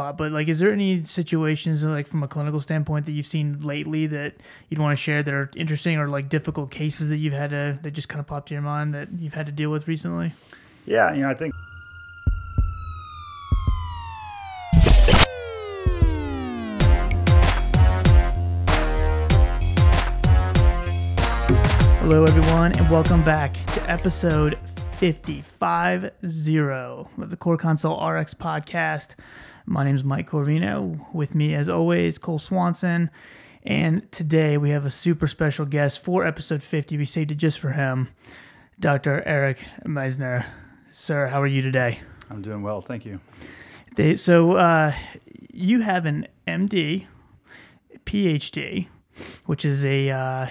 but like, is there any situations like from a clinical standpoint that you've seen lately that you'd want to share that are interesting or like difficult cases that you've had to that just kind of popped to your mind that you've had to deal with recently? Yeah, you know, I think. Hello, everyone, and welcome back to episode 55 0 of the CorConsult RX podcast. My name is Mike Corvino. With me, as always, Cole Swanson. And today we have a super special guest for episode 50. We saved it just for him, Dr. Eric Meissner. Sir, how are you today? I'm doing well, thank you. They, so, uh, you have an MD, PhD, which is a uh,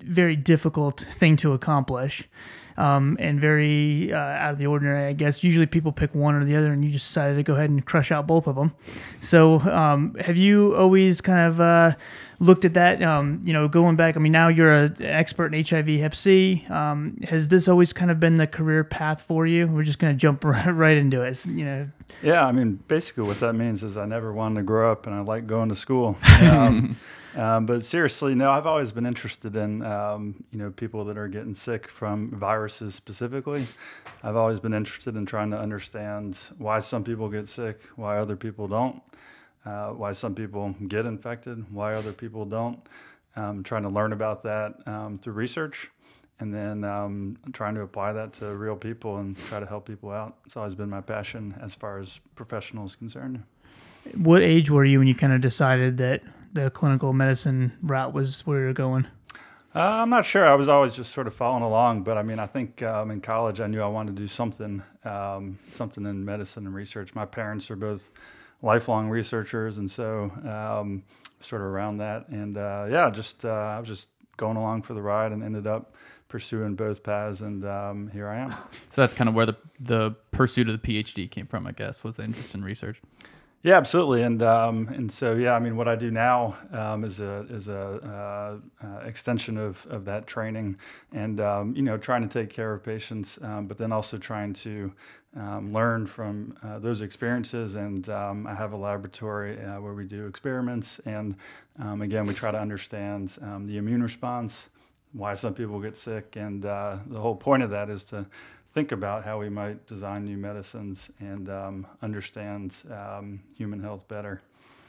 very difficult thing to accomplish um, and very uh, out of the ordinary, I guess. Usually people pick one or the other, and you just decided to go ahead and crush out both of them. So, um, have you always kind of uh, looked at that? Um, you know, going back, I mean, now you're an expert in HIV Hep C. Um, has this always kind of been the career path for you? We're just going to jump right, right into it. You know. Yeah, I mean, basically, what that means is I never wanted to grow up, and I like going to school. Um, um, but seriously, no, I've always been interested in um, you know people that are getting sick from viruses specifically. I've always been interested in trying to understand why some people get sick, why other people don't, uh, why some people get infected, why other people don't. Um, trying to learn about that um, through research, and then um, trying to apply that to real people and try to help people out. It's always been my passion as far as professional is concerned. What age were you when you kind of decided that the clinical medicine route was where you're going? Uh, I'm not sure. I was always just sort of following along, but I mean, I think um, in college I knew I wanted to do something, um, something in medicine and research. My parents are both lifelong researchers, and so um, sort of around that. And uh, yeah, just uh, I was just going along for the ride, and ended up pursuing both paths, and um, here I am. So that's kind of where the the pursuit of the PhD came from, I guess, was the interest in research. Yeah, absolutely, and um, and so yeah, I mean, what I do now um, is a is a uh, uh, extension of, of that training, and um, you know, trying to take care of patients, um, but then also trying to um, learn from uh, those experiences. And um, I have a laboratory uh, where we do experiments, and again, we try to understand the immune response, why some people get sick, and uh, the whole point of that is to think about how we might design new medicines and um, understand um, human health better.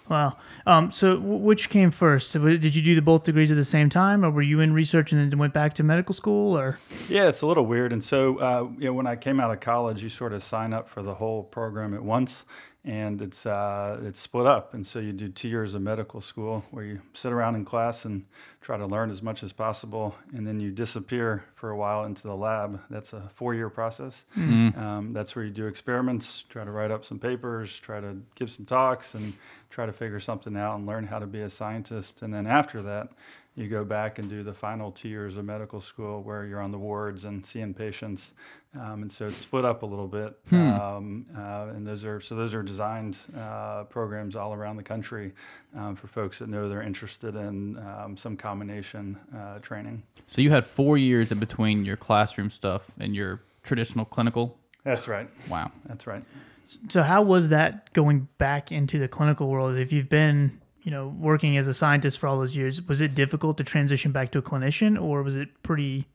Wow. Um, so, w- which came first? Did you do the both degrees at the same time, or were you in research and then went back to medical school? Or yeah, it's a little weird. And so, uh, you know, when I came out of college, you sort of sign up for the whole program at once, and it's uh, it's split up. And so you do two years of medical school where you sit around in class and try to learn as much as possible, and then you disappear for a while into the lab. That's a four-year process. Mm-hmm. Um, that's where you do experiments, try to write up some papers, try to give some talks, and try to figure something out and learn how to be a scientist. And then after that, you go back and do the final two years of medical school where you're on the wards and seeing patients. Um, and so it's split up a little bit. Hmm. Um, uh, and those are so those are designed uh, programs all around the country um, for folks that know they're interested in um, some combination uh, training. So you had four years in between your classroom stuff and your traditional clinical. That's right. Wow. That's right. So how was that going back into the clinical world? If you've been you know, working as a scientist for all those years, was it difficult to transition back to a clinician, or was it pretty?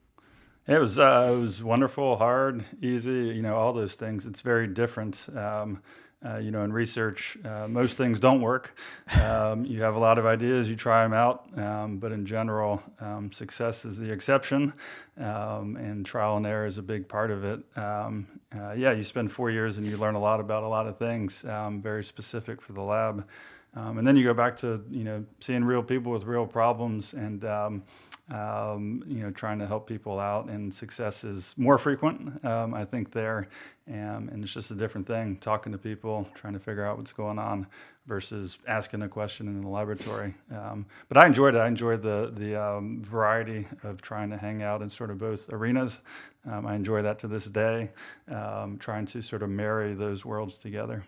It was uh, it was wonderful, hard, easy. You know, all those things. It's very different. Um, uh, you know, in research, uh, most things don't work. Um, you have a lot of ideas, you try them out, um, but in general, um, success is the exception, um, and trial and error is a big part of it. Um, uh, yeah, you spend four years and you learn a lot about a lot of things, very specific for the lab. Um, and then you go back to you know seeing real people with real problems and um, um, you know trying to help people out and success is more frequent um, I think there. Um, and it's just a different thing talking to people trying to figure out what's going on versus asking a question in the laboratory. Um, but I enjoyed it. I enjoyed the the variety of trying to hang out in sort of both arenas. I enjoy that to this day trying to sort of marry those worlds together.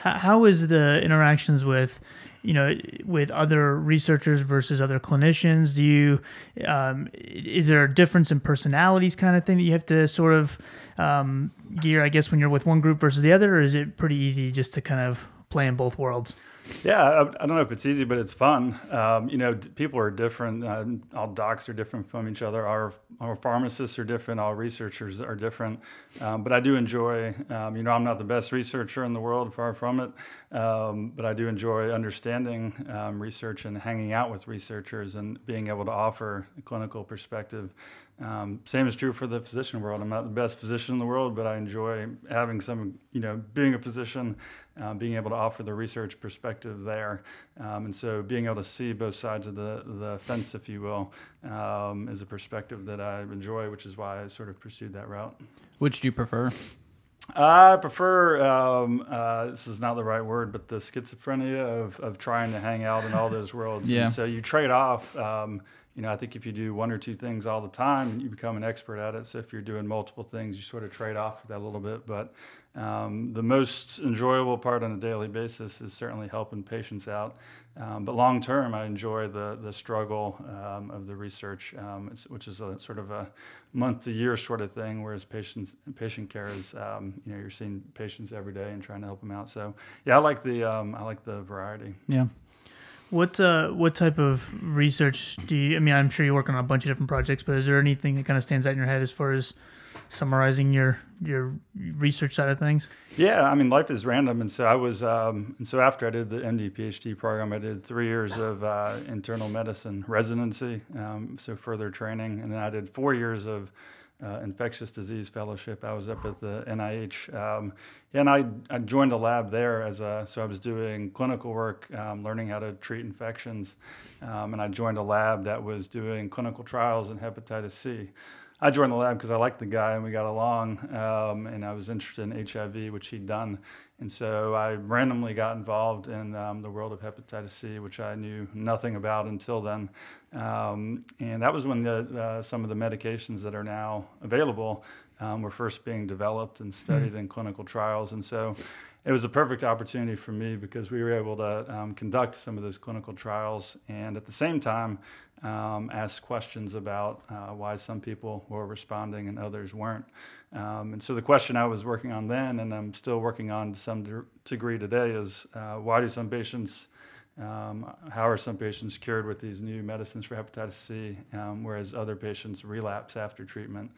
How, how is the interactions with, you know, with other researchers versus other clinicians? Do you, um, is there a difference in personalities kind of thing that you have to sort of um, gear, I guess, when you're with one group versus the other, or is it pretty easy just to kind of play in both worlds? Yeah, I, I, don't know if it's easy, but it's fun. Um, you know, d- people are different. Uh, all docs are different from each other. Our, our pharmacists are different. All researchers are different. Um, but I do enjoy, um, you know, I'm not the best researcher in the world, far from it. Um, but I do enjoy understanding um, research and hanging out with researchers and being able to offer a clinical perspective um, same is true for the physician world. I'm not the best physician in the world, but I enjoy having some, you know, being a physician, uh, being able to offer the research perspective there. Um, and so being able to see both sides of the, the fence, if you will, um, is a perspective that I enjoy, which is why I sort of pursued that route. Which do you prefer? I prefer, um, uh, this is not the right word, but the schizophrenia of, of trying to hang out in all those worlds. Yeah. And so you trade off. Um, you know, I think if you do one or two things all the time, you become an expert at it. So if you're doing multiple things, you sort of trade off with that a little bit. But um, the most enjoyable part on a daily basis is certainly helping patients out. Um, but long term, I enjoy the the struggle um, of the research, um, which is a sort of a month to year sort of thing. Whereas patients patient care is, um, you know, you're seeing patients every day and trying to help them out. So yeah, I like the um, I like the variety. Yeah. What uh, what type of research do you? I mean, I'm sure you're working on a bunch of different projects, but is there anything that kind of stands out in your head as far as summarizing your your research side of things? Yeah, I mean, life is random, and so I was, um, and so after I did the MD PhD program, I did three years of uh, internal medicine residency, um, so further training, and then I did four years of uh, infectious disease fellowship. I was up at the NIH, um, and I, I joined a lab there as a so I was doing clinical work, um, learning how to treat infections, um, and I joined a lab that was doing clinical trials in hepatitis C. I joined the lab because I liked the guy and we got along, um, and I was interested in HIV, which he'd done, and so I randomly got involved in um, the world of hepatitis C, which I knew nothing about until then. Um, and that was when the, uh, some of the medications that are now available um, were first being developed and studied mm. in clinical trials. And so it was a perfect opportunity for me because we were able to um, conduct some of those clinical trials and at the same time um, ask questions about uh, why some people were responding and others weren't. Um, and so the question I was working on then, and I'm still working on to some de- degree today, is uh, why do some patients, um, how are some patients cured with these new medicines for hepatitis C, um, whereas other patients relapse after treatment?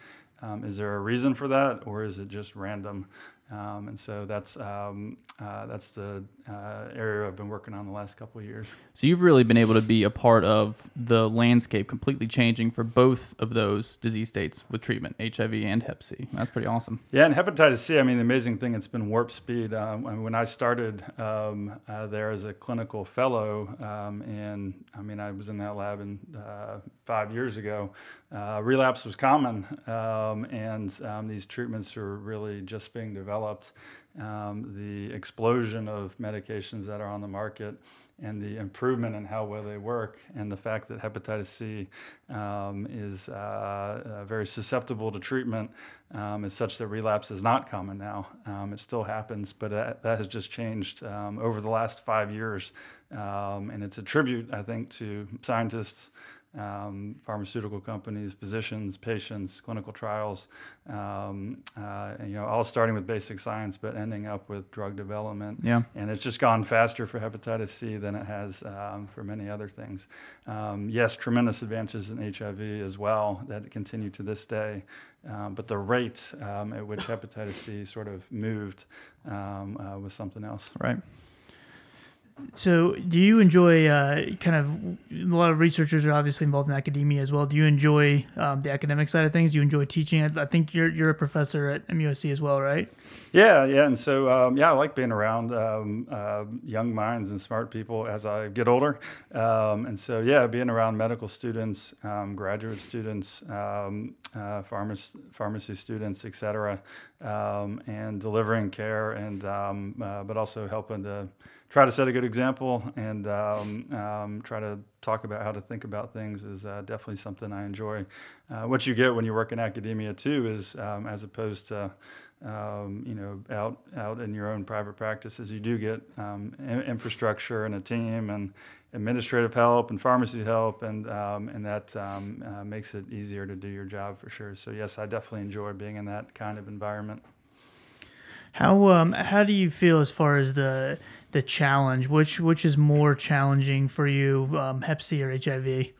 Um, is there a reason for that, or is it just random? Um, and so that's um, uh, that's the uh, area I've been working on the last couple of years. So you've really been able to be a part of the landscape completely changing for both of those disease states with treatment, HIV and Hep C. That's pretty awesome. Yeah, and hepatitis C. I mean, the amazing thing it's been warp speed. Um, when I started um, uh, there as a clinical fellow, um, and I mean, I was in that lab in uh, five years ago. Uh, relapse was common, um, and these treatments are really just being developed um, the explosion of medications that are on the market, and the improvement in how well they work, and the fact that hepatitis C um, is uh, uh, very susceptible to treatment um, is such that relapse is not common now. Um, it still happens, but that, that has just changed um, over the last five years. Um, and it's a tribute, I think, to scientists um, pharmaceutical companies, physicians, patients, clinical trials, um, uh, and, you know, all starting with basic science, but ending up with drug development. Yeah. And it's just gone faster for hepatitis C than it has um, for many other things. Um, yes, tremendous advances in HIV as well that continue to this day, um, but the rate um, at which hepatitis C sort of moved uh, was something else. Right. So, do you enjoy uh, kind of a lot of researchers are obviously involved in academia as well? Do you enjoy um, the academic side of things? Do you enjoy teaching? I, think you're you're a professor at MUSC as well, right? Yeah, yeah, and so um, yeah, I like being around um, uh, young minds and smart people as I get older, um, and so yeah, being around medical students, um, graduate students, um, uh, pharmacy pharmacy students, et cetera, and delivering care, and uh, but also helping to try to set a good example and um, um, try to talk about how to think about things is uh, definitely something I enjoy. Uh, what you get when you work in academia too is, um, as opposed to um, you know out out in your own private practices, you do get um, infrastructure and a team and administrative help and pharmacy help, and um, and that uh, makes it easier to do your job for sure. So yes, I definitely enjoy being in that kind of environment. How um how do you feel as far as the the challenge? Which which is more challenging for you, um, Hep C or HIV?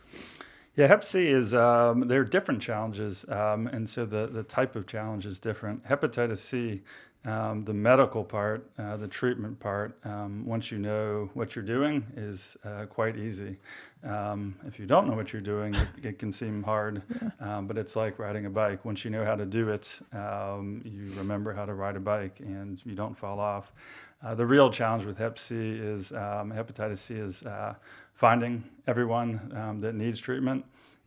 Yeah, Hep C is um, there are different challenges, um, and so the the type of challenge is different. Hepatitis C, um, the medical part, uh, the treatment part, um, once you know what you're doing, is uh, quite easy. Um, if you don't know what you're doing, it, it can seem hard. Um, but it's like riding a bike. Once you know how to do it, you remember how to ride a bike, and you don't fall off. Uh, the real challenge with Hep C is hepatitis C is uh, finding everyone um, that needs treatment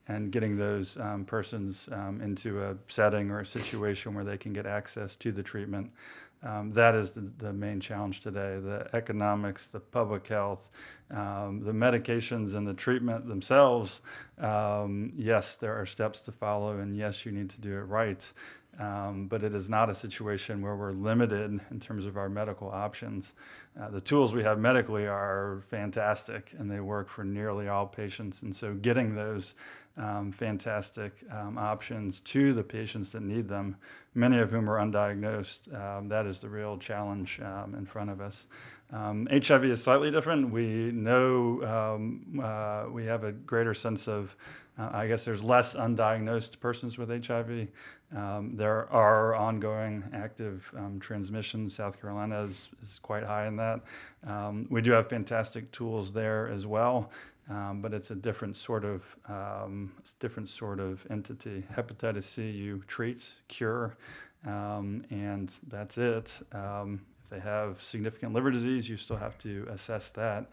and getting those um, persons um, into a setting or a situation where they can get access to the treatment. Um, that is the, the, main challenge today. The economics, the public health, um, the medications, and the treatment themselves. Um, yes, there are steps to follow, and yes, you need to do it right. Um, but it is not a situation where we're limited in terms of our medical options. Uh, the tools we have medically are fantastic and they work for nearly all patients. And so, getting those um, fantastic um, options to the patients that need them, many of whom are undiagnosed, um, that is the real challenge um, in front of us. HIV um, is slightly different. We know um, uh, we have a greater sense of uh, I guess there's less undiagnosed persons with HIV. Um, there are ongoing active um, transmissions. South Carolina is, is, quite high in that. Um, we do have fantastic tools there as well, um, but it's a different sort of um, different sort of entity. Hepatitis C you treat, cure, um, and that's it. If they have significant liver disease, you still have to assess that.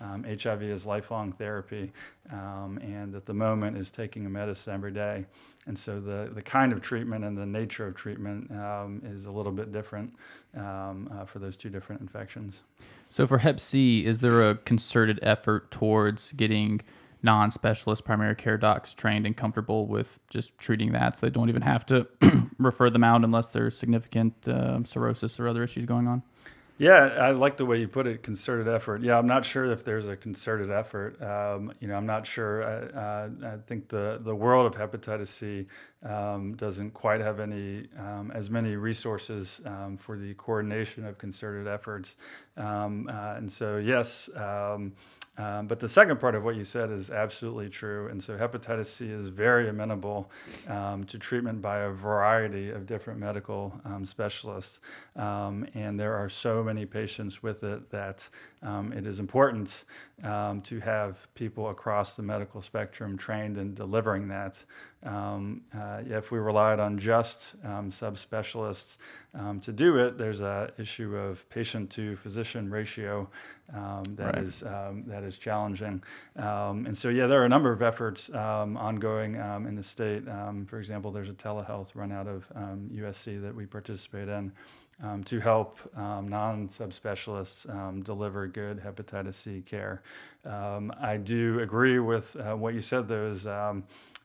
Um, HIV is lifelong therapy, um, and at the moment is taking a medicine every day. And so the, the kind of treatment and the nature of treatment um, is a little bit different um, uh, for those two different infections. So for Hep C, is there a concerted effort towards getting non-specialist primary care docs trained and comfortable with just treating that, so they don't even have to refer them out unless there's significant uh, cirrhosis or other issues going on? Yeah, I like the way you put it, concerted effort. Yeah, I'm not sure if there's a concerted effort. Um, you know, I'm not sure. Uh, uh, I think the, the world of hepatitis C um, doesn't quite have any um, as many resources um, for the coordination of concerted efforts. Um, uh, and so, yes, um, but the second part of what you said is absolutely true. And so hepatitis C is very amenable um, to treatment by a variety of different medical um, specialists. Um, and there are so many patients with it that um, it is important um, to have people across the medical spectrum trained in delivering that. Um, uh, if we relied on just um, subspecialists um, to do it, there's a issue of patient to physician ratio um, that right. is that is challenging. and so, yeah, there are a number of efforts ongoing in the state. for example, there's a telehealth run out of USC that we participate in um, to help um, non subspecialists um, deliver good hepatitis C care. Um, I do agree with uh, what you said, though, is,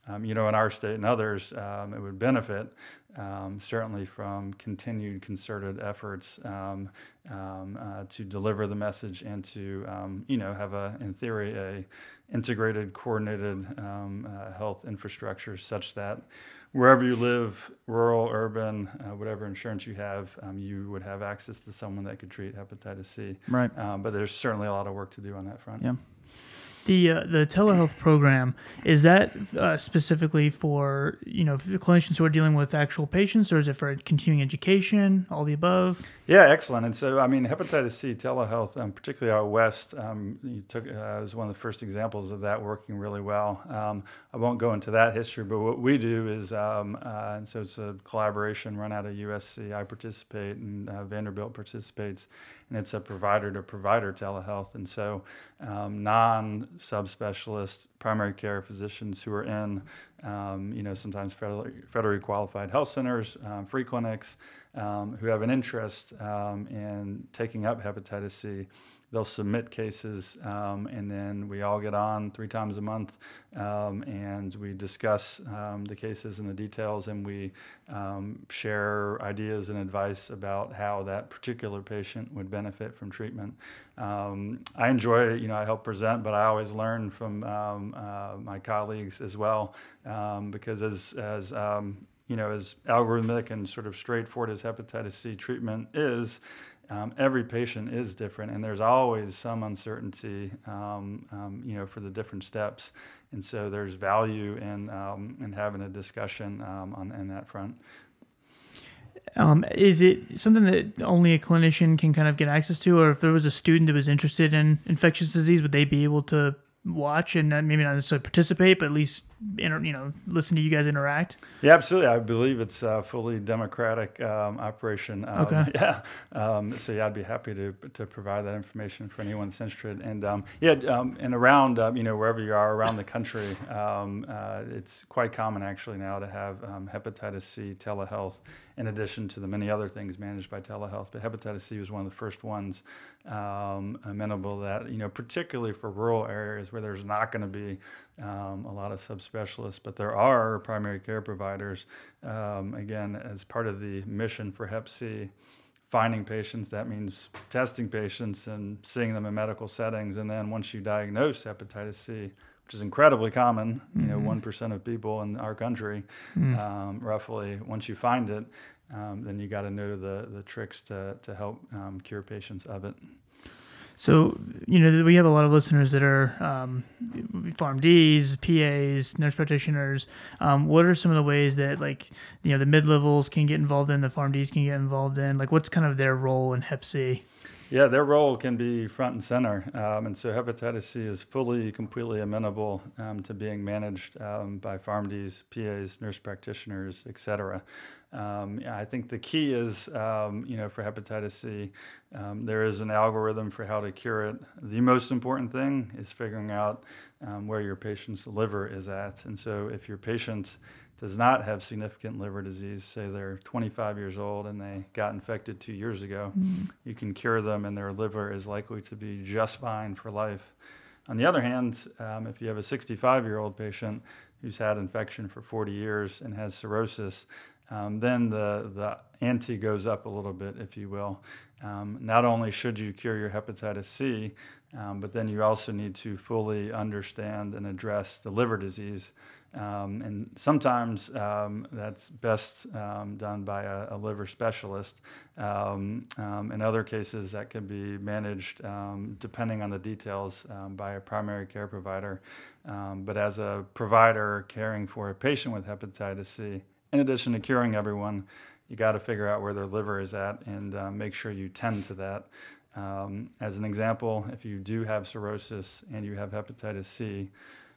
um, um, you know, in our state and others, it would benefit. certainly from continued concerted efforts uh, to deliver the message and to, you know, have a, in theory, a integrated, coordinated uh, health infrastructure such that wherever you live, rural, urban, uh, whatever insurance you have, um, you would have access to someone that could treat hepatitis C. Right. Um, but there's certainly a lot of work to do on that front. Yeah. The uh, the telehealth program is that uh, specifically for you know clinicians who are dealing with actual patients, or is it for continuing education? All the above. Yeah, excellent. And so, I mean, hepatitis C telehealth, um, particularly out west, um, took uh, was one of the first examples of that working really well. Um, I won't go into that history, but what we do is, um, uh, and so it's a collaboration run out of USC. I participate, and uh, Vanderbilt participates, and it's a provider to provider telehealth. And so, um, non subspecialist primary care physicians who are in, um, you know, sometimes federally, federally qualified health centers, um, free clinics, um, who have an interest um, in taking up hepatitis C they'll submit cases, um, and then we all get on three times a month, um, and we discuss um, the cases and the details, and we um, share ideas and advice about how that particular patient would benefit from treatment. Um, I enjoy, you know, I help present, but I always learn from um, uh, my colleagues as well, because as as you know, as algorithmic and sort of straightforward as hepatitis C treatment is, um, every patient is different, and there's always some uncertainty, um, um, you know, for the different steps. And so there's value in um, in having a discussion um, on that front. Um, is it something that only a clinician can kind of get access to, or if there was a student that was interested in infectious disease, would they be able to watch and maybe not necessarily participate, but at least inter, you know listen to you guys interact? Yeah, absolutely. I believe it's a fully democratic um, operation. Um, okay. Yeah. Um, so yeah, I'd be happy to to provide that information for anyone that's interested. And um, yeah, um, and around uh, you know wherever you are around the country, um, uh, it's quite common actually now to have hepatitis C telehealth in addition to the many other things managed by telehealth. But hepatitis C was one of the first ones amenable that. You know, particularly for rural areas where there's not going to be um, a lot of subspecialists, but there are primary care providers. Um, again, as part of the mission for Hep C, finding patients, that means testing patients and seeing them in medical settings. And then once you diagnose hepatitis C, which is incredibly common, you know, mm-hmm. 1% of people in our country, mm. um, roughly, once you find it, um, then you got to know the, the tricks to, to help um, cure patients of it. So, you know, we have a lot of listeners that are um, PharmDs, PAs, nurse practitioners. Um, what are some of the ways that, like, you know, the mid levels can get involved in, the PharmDs can get involved in? Like, what's kind of their role in Hep C? Yeah, their role can be front and center. Um, and so hepatitis C is fully, completely amenable um, to being managed um, by PharmDs, PAs, nurse practitioners, et cetera. Um, I think the key is, um, you know, for hepatitis C, um, there is an algorithm for how to cure it. The most important thing is figuring out where your patient's liver is at. And so if your patient does not have significant liver disease, say they're 25 years old and they got infected two years ago, mm-hmm. you can cure them and their liver is likely to be just fine for life. On the other hand, um, if you have a 65 year old patient who's had infection for 40 years and has cirrhosis, um, then the, the ante goes up a little bit, if you will. Um, not only should you cure your hepatitis C, um, but then you also need to fully understand and address the liver disease um, and sometimes um, that's best um, done by a, a, liver specialist. In other cases, that can be managed, depending on the details, by a primary care provider. but as a provider caring for a patient with hepatitis C, in addition to curing everyone, you got to figure out where their liver is at and uh, make sure you tend to that. as an example, if you do have cirrhosis and you have hepatitis C,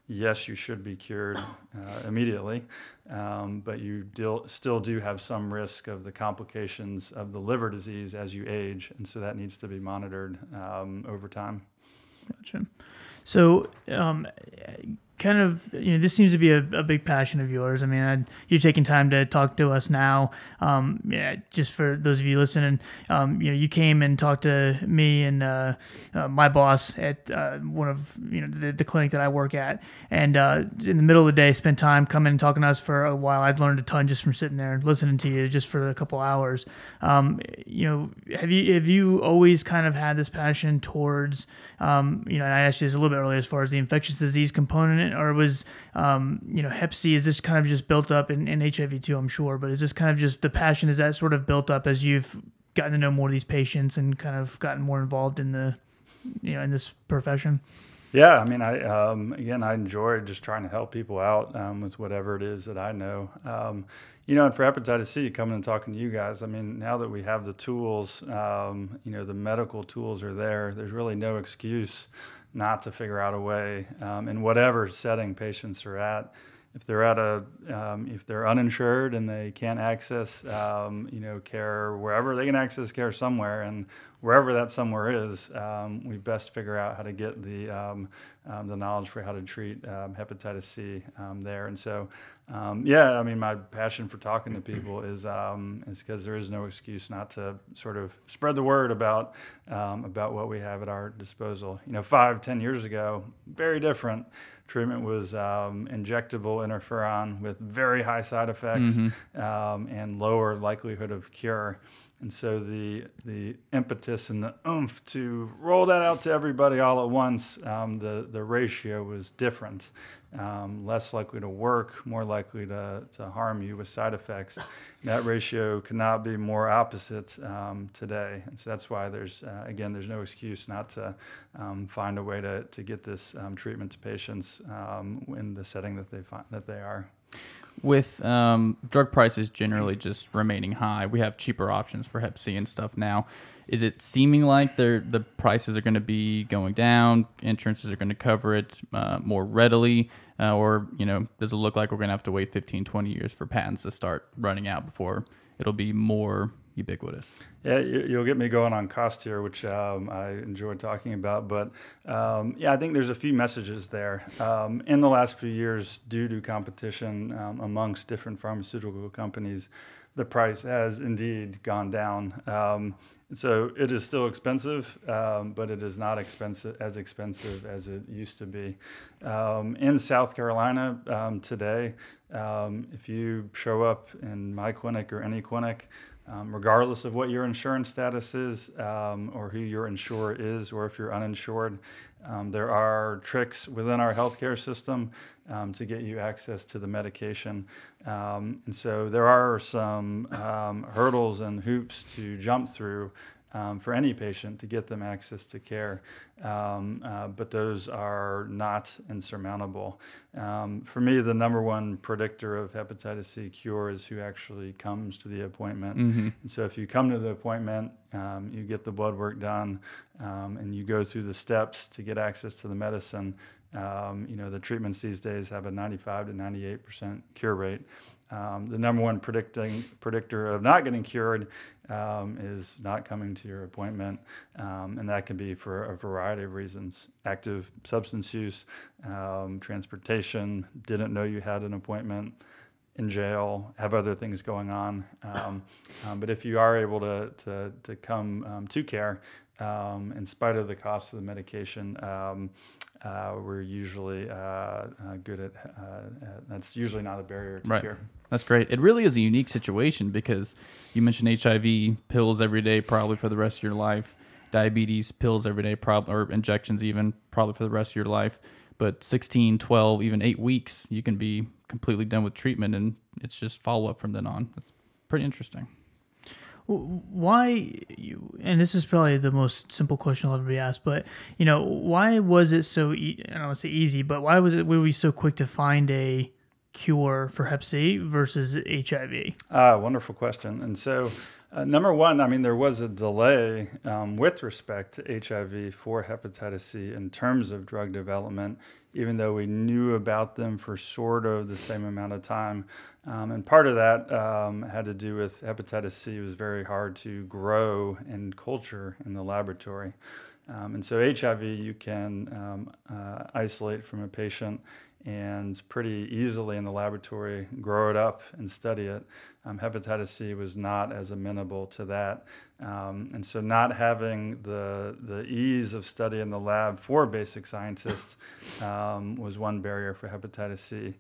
yes, you should be cured uh, immediately, um, but you deal, still do have some risk of the complications of the liver disease as you age, and so that needs to be monitored um, over time. Gotcha. So, um, kind of you know this seems to be a, a big passion of yours. I mean, I, you're taking time to talk to us now. Um, yeah, just for those of you listening, um, you know, you came and talked to me and uh, uh, my boss at uh, one of you know the, the, clinic that I work at, and uh, in the middle of the day, spent time coming and talking to us for a while. I've learned a ton just from sitting there and listening to you just for a couple hours. Um, you know, have you have you always kind of had this passion towards um, you know? I asked you this a little bit earlier as far as the infectious disease component or was um, you know Hep C? Is this kind of just built up in, in HIV too? I'm sure, but is this kind of just the passion? Is that sort of built up as you've gotten to know more of these patients and kind of gotten more involved in the you know in this profession? Yeah, I mean, I um, again, I enjoy just trying to help people out um, with whatever it is that I know. Um, you know, and for hepatitis C, coming and talking to you guys, I mean, now that we have the tools, um, you know, the medical tools are there. There's really no excuse not to figure out a way um, in whatever setting patients are at. If they're at a, um, if they're uninsured and they can't access, um, you know, care wherever they can access care somewhere, and wherever that somewhere is, um, we best figure out how to get the um, the knowledge for how to treat um, hepatitis C um, there. And so, um, yeah, I mean, my passion for talking to people is is because there is no excuse not to sort of spread the word about about what we have at our disposal. You know, five, ten years ago, very different. Treatment was injectable interferon with very high side effects mm-hmm. and lower likelihood of cure. And so the the impetus and the oomph to roll that out to everybody all at once, um, the the ratio was different, um, less likely to work, more likely to, to harm you with side effects. that ratio cannot be more opposite um, today, and so that's why there's uh, again there's no excuse not to um, find a way to to get this um, treatment to patients um, in the setting that they find that they are with um, drug prices generally just remaining high, we have cheaper options for Hep C and stuff now. Is it seeming like the prices are going to be going down? Insurances are going to cover it uh, more readily, uh, or you know, does it look like we're going to have to wait 15, 20 years for patents to start running out before it'll be more ubiquitous. Yeah, you'll get me going on cost here, which um, I enjoy talking about. But um, yeah, I think there's a few messages there. Um, in the last few years, due to competition um, amongst different pharmaceutical companies, the price has indeed gone down. Um, so it is still expensive, um, but it is not expensive as expensive as it used to be. in South Carolina today, if you show up in my clinic or any clinic, um, regardless of what your insurance status is um, or who your insurer is or if you're uninsured. Um, there are tricks within our healthcare system um, to get you access to the medication. Um, and so there are some um, hurdles and hoops to jump through um, for any patient to get them access to care. Um, uh, but those are not insurmountable. Um, for me, the number one predictor of hepatitis C cure is who actually comes to the appointment. Mm-hmm. And so if you come to the appointment, um, you get the blood work done, um, and you go through the steps to get access to the medicine. Um, you know, the treatments these days have a 95 to 98% cure rate. Um, the number one predicting predictor of not getting cured um, is not coming to your appointment, um, and that can be for a variety of reasons: active substance use, um, transportation, didn't know you had an appointment, in jail, have other things going on. Um, um, but if you are able to to, to come to care, in spite of the cost of the medication uh, we're usually uh, uh, good at, uh, at, That's usually not a barrier to right. cure. That's great. It really is a unique situation because you mentioned HIV pills every day, probably for the rest of your life. Diabetes pills every day, probably or injections even, probably for the rest of your life. But 16, 12, even eight weeks, you can be completely done with treatment, and it's just follow up from then on. That's pretty interesting why you, and this is probably the most simple question I'll ever be asked, but you know, why was it so, e- I don't want to say easy, but why was it, were we so quick to find a cure for hep C versus HIV? Ah, wonderful question. And so, uh, number one, I mean, there was a delay um, with respect to HIV for hepatitis C in terms of drug development, even though we knew about them for sort of the same amount of time. Um, and part of that um, had to do with hepatitis C was very hard to grow and culture in the laboratory. Um, and so HIV you can um, uh, isolate from a patient and pretty easily in the laboratory grow it up and study it. Um, hepatitis C was not as amenable to that. Um, and so, not having the, the ease of study in the lab for basic scientists um, was one barrier for hepatitis C.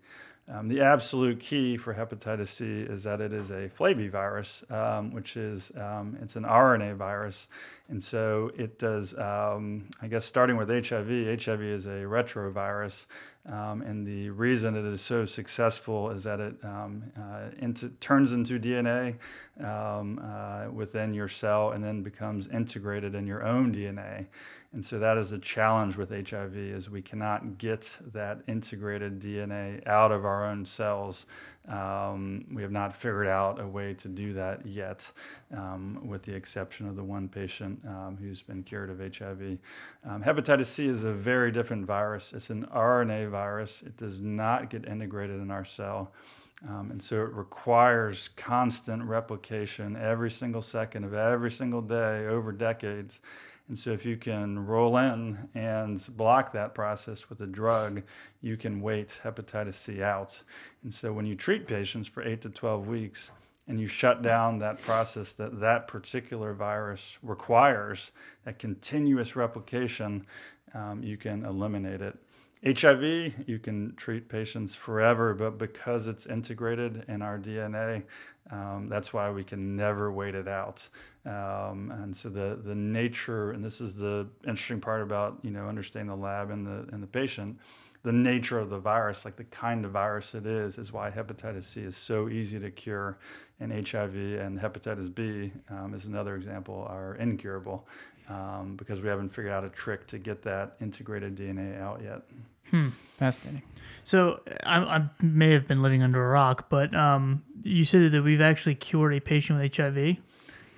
Um, the absolute key for hepatitis C is that it is a flavivirus, um, which is um, it's an RNA virus, and so it does. Um, I guess starting with HIV, HIV is a retrovirus, um, and the reason it is so successful is that it um, uh, into, turns into DNA uh, within your cell and then becomes integrated in your own DNA. And so that is a challenge with HIV is we cannot get that integrated DNA out of our own cells. Um, we have not figured out a way to do that yet, um, with the exception of the one patient um, who's been cured of HIV. Um, hepatitis C is a very different virus. It's an RNA virus. It does not get integrated in our cell. Um, and so it requires constant replication every single second of every single day over decades. And so, if you can roll in and block that process with a drug, you can wait hepatitis C out. And so, when you treat patients for 8 to 12 weeks and you shut down that process that that particular virus requires, that continuous replication, um, you can eliminate it. HIV, you can treat patients forever, but because it's integrated in our DNA, um, that's why we can never wait it out. Um, and so the the nature, and this is the interesting part about you know understanding the lab and the and the patient, the nature of the virus, like the kind of virus it is, is why hepatitis C is so easy to cure, and HIV and hepatitis B um, is another example are incurable um, because we haven't figured out a trick to get that integrated DNA out yet. Hmm. Fascinating. So I, I, may have been living under a rock, but um, you said that we've actually cured a patient with HIV.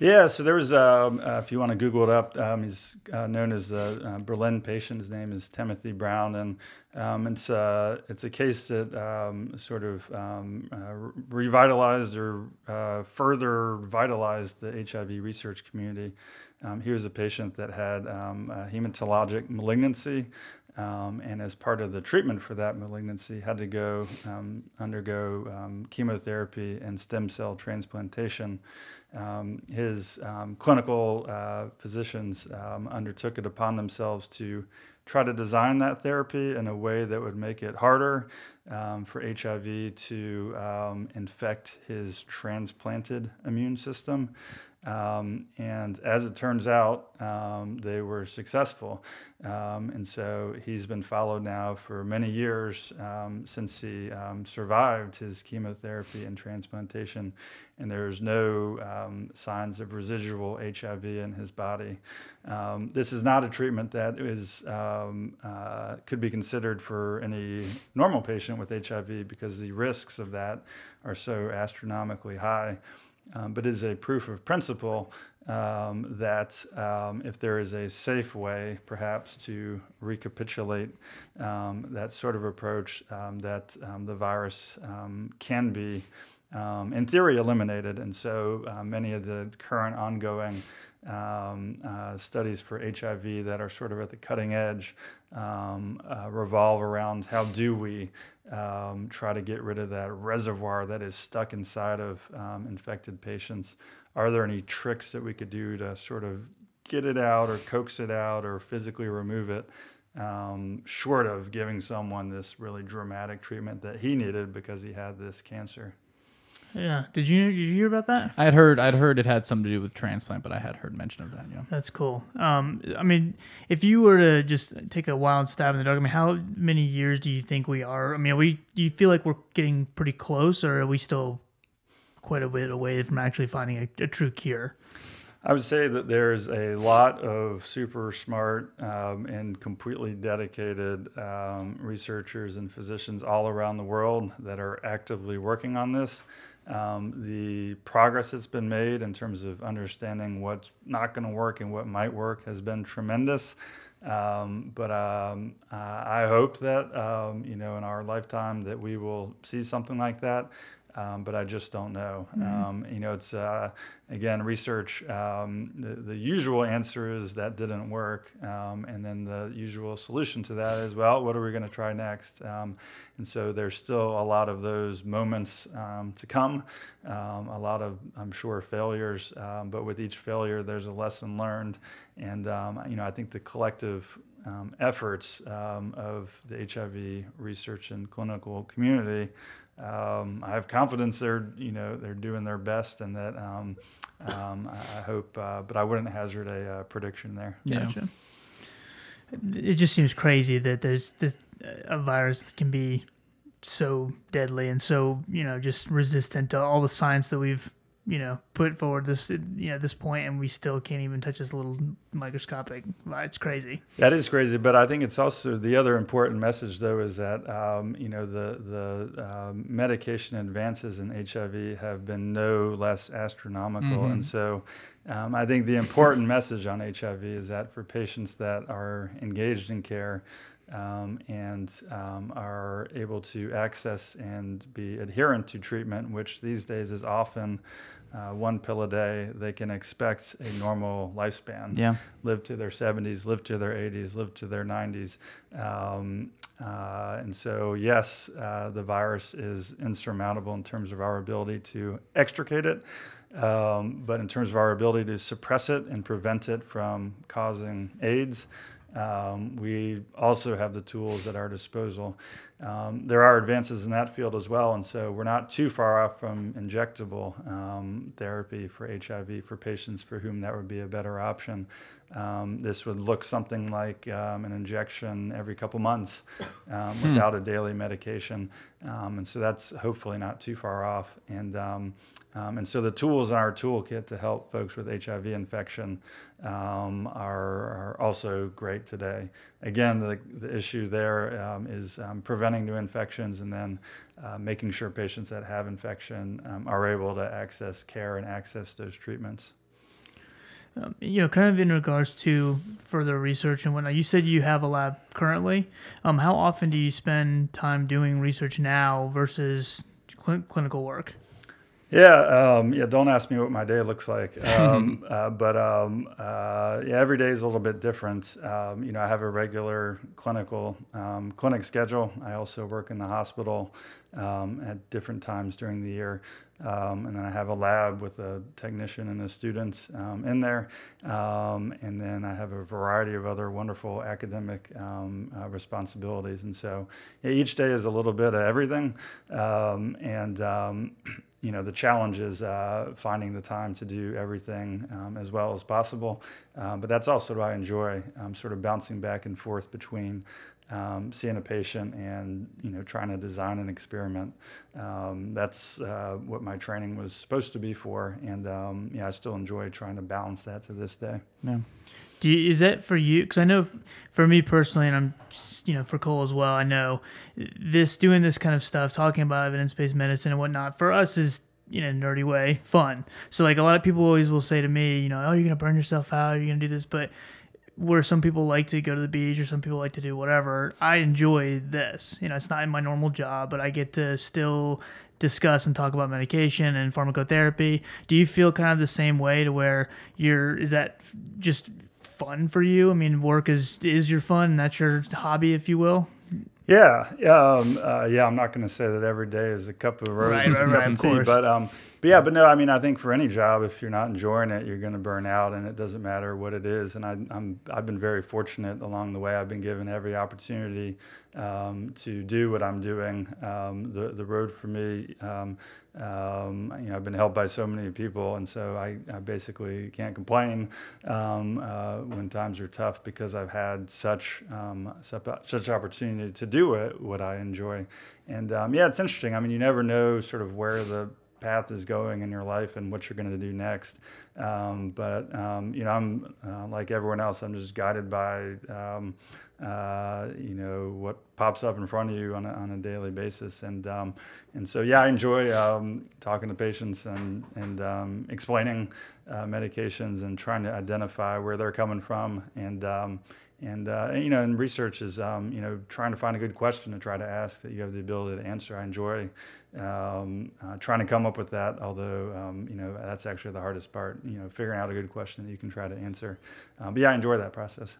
Yeah, so there was, um, uh, if you want to Google it up, um, he's uh, known as the uh, Berlin patient. His name is Timothy Brown, and um, it's, uh, it's a case that um, sort of um, uh, revitalized or uh, further vitalized the HIV research community. Um, he was a patient that had hematologic malignancy, um, and as part of the treatment for that malignancy, had to go um, undergo um, chemotherapy and stem cell transplantation. Um, his um, clinical uh, physicians um, undertook it upon themselves to try to design that therapy in a way that would make it harder for HIV to infect his transplanted immune system. Um, and as it turns out, um, they were successful. Um, and so he's been followed now for many years um, since he um, survived his chemotherapy and transplantation. And there's no um, signs of residual HIV in his body. this is not a treatment that is uh, could be considered for any normal patient with HIV because the risks of that are so astronomically high um, but it is a proof of principle um, that um, if there is a safe way, perhaps, to recapitulate um, that sort of approach, um, that um, the virus can be, in theory, eliminated. And so uh, many of the current ongoing um, uh, studies for HIV that are sort of at the cutting edge um, uh, revolve around how do we um, try to get rid of that reservoir that is stuck inside of um, infected patients. Are there any tricks that we could do to sort of get it out or coax it out or physically remove it? Um, short of giving someone this really dramatic treatment that he needed because he had this cancer. Yeah. Did you did you hear about that? I had heard I'd heard it had something to do with transplant, but I had heard mention of that. Yeah. That's cool. Um, I mean, if you were to just take a wild stab in the dark, I mean, how many years do you think we are? I mean, we do you feel like we're getting pretty close, or are we still quite a bit away from actually finding a, a true cure? I would say that there's a lot of super smart um, and completely dedicated um, researchers and physicians all around the world that are actively working on this. Um, the progress that's been made in terms of understanding what's not going to work and what might work has been tremendous. Um, but um, I hope that um, you know in our lifetime that we will see something like that um, but I just don't know. Mm-hmm. Um, you know, it's uh, again research. Um, the, the usual answer is that didn't work, um, and then the usual solution to that is, well, what are we going to try next? Um, and so there's still a lot of those moments um, to come. a lot of, I'm sure, failures, but with each failure, there's a lesson learned, and you know, I think the collective um, efforts um, of the HIV research and clinical community um, I have confidence they're you know they're doing their best and that um, um, I hope, uh, but I wouldn't hazard a uh, prediction there. Yeah. Gotcha. It just seems crazy that there's this, a virus that can be so deadly and so you know just resistant to all the science that we've you know put forward this you know this point and we still can't even touch this little microscopic it's crazy that is crazy but i think it's also the other important message though is that um, you know the the um, medication advances in hiv have been no less astronomical mm-hmm. and so um, i think the important message on hiv is that for patients that are engaged in care um, and um, are able to access and be adherent to treatment, which these days is often uh, one pill a day, they can expect a normal lifespan. Yeah. Live to their 70s, live to their 80s, live to their 90s. Um, uh, and so, yes, uh, the virus is insurmountable in terms of our ability to extricate it. Um, but in terms of our ability to suppress it and prevent it from causing AIDS, um, we also have the tools at our disposal. Um, there are advances in that field as well, and so we're not too far off from injectable um, therapy for HIV for patients for whom that would be a better option. Um, this would look something like um, an injection every couple months um, hmm. without a daily medication, um, and so that's hopefully not too far off. And um, and so the tools in our toolkit to help folks with HIV infection um, are, are, also great today. Again, the, the issue there um, is um, preventing new infections and then uh, making sure patients that have infection um, are able to access care and access those treatments. Um, you know, kind of in regards to further research and whatnot, you said you have a lab currently. how often do you spend time doing research now versus cl- clinical work? Yeah, um, yeah. Don't ask me what my day looks like, um, uh, but um, uh, yeah, every day is a little bit different. Um, you know, I have a regular clinical um, clinic schedule. I also work in the hospital um, at different times during the year, and then I have a lab with a technician and a student in there, and then I have a variety of other wonderful academic uh, responsibilities. And so yeah, each day is a little bit of everything, and you know the challenge is uh, finding the time to do everything um, as well as possible. Um, but that's also what I enjoy, um, sort of bouncing back and forth between um, seeing a patient and you know trying to design an experiment. Um, that's uh, what my training was supposed to be for, and um, yeah, I still enjoy trying to balance that to this day. Yeah. You, is that for you? Because I know for me personally, and I'm, you know, for Cole as well. I know this doing this kind of stuff, talking about evidence-based medicine and whatnot, for us is in a nerdy way fun. So like a lot of people always will say to me, you know, oh, you're gonna burn yourself out, you're gonna do this, but where some people like to go to the beach or some people like to do whatever, I enjoy this. You know, it's not in my normal job, but I get to still discuss and talk about medication and pharmacotherapy. Do you feel kind of the same way to where you're is that just fun for you? I mean, work is is your fun. That's your hobby, if you will. Yeah, um, uh, yeah. I'm not going to say that every day is a cup of roses right, right, and right, cup of tea, course. but um, but yeah, but no. I mean, I think for any job, if you're not enjoying it, you're going to burn out, and it doesn't matter what it is. And I, I'm I've been very fortunate along the way. I've been given every opportunity um, to do what I'm doing. Um, the the road for me um, um, you know, I've been helped by so many people, and so I, I basically can't complain um, uh, when times are tough because I've had such um, such opportunity to do what I enjoy. And yeah, it's interesting. I mean, you never know sort of where the path is going in your life and what you're going to do next. Um, but um, you know, I'm uh, like everyone else. I'm just guided by um, uh, you know what pops up in front of you on a, on a daily basis, and um, and so yeah, I enjoy um, talking to patients and and um, explaining uh, medications and trying to identify where they're coming from and and uh, you know, and research is um, you know trying to find a good question to try to ask that you have the ability to answer. I enjoy um, uh, trying to come up with that, although um, you know that's actually the hardest part. You know, figuring out a good question that you can try to answer. Uh, but yeah, I enjoy that process.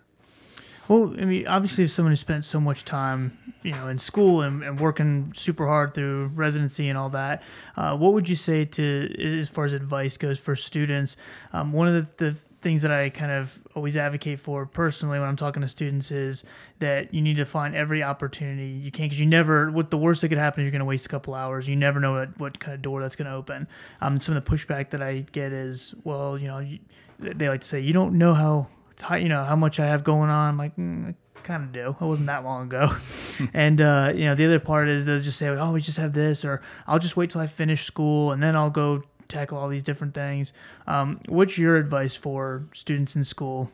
Well, I mean, obviously, if someone who spent so much time, you know, in school and, and working super hard through residency and all that, uh, what would you say to, as far as advice goes for students? Um, one of the, the things that I kind of always advocate for personally when I'm talking to students is that you need to find every opportunity you can because you never what the worst that could happen is you're going to waste a couple hours. You never know what, what kind of door that's going to open. Um, some of the pushback that I get is well you know you, they like to say you don't know how, how you know how much I have going on. I'm like mm, kind of do. It wasn't that long ago. And uh, you know the other part is they'll just say oh we just have this or I'll just wait till I finish school and then I'll go tackle all these different things. Um, what's your advice for students in school?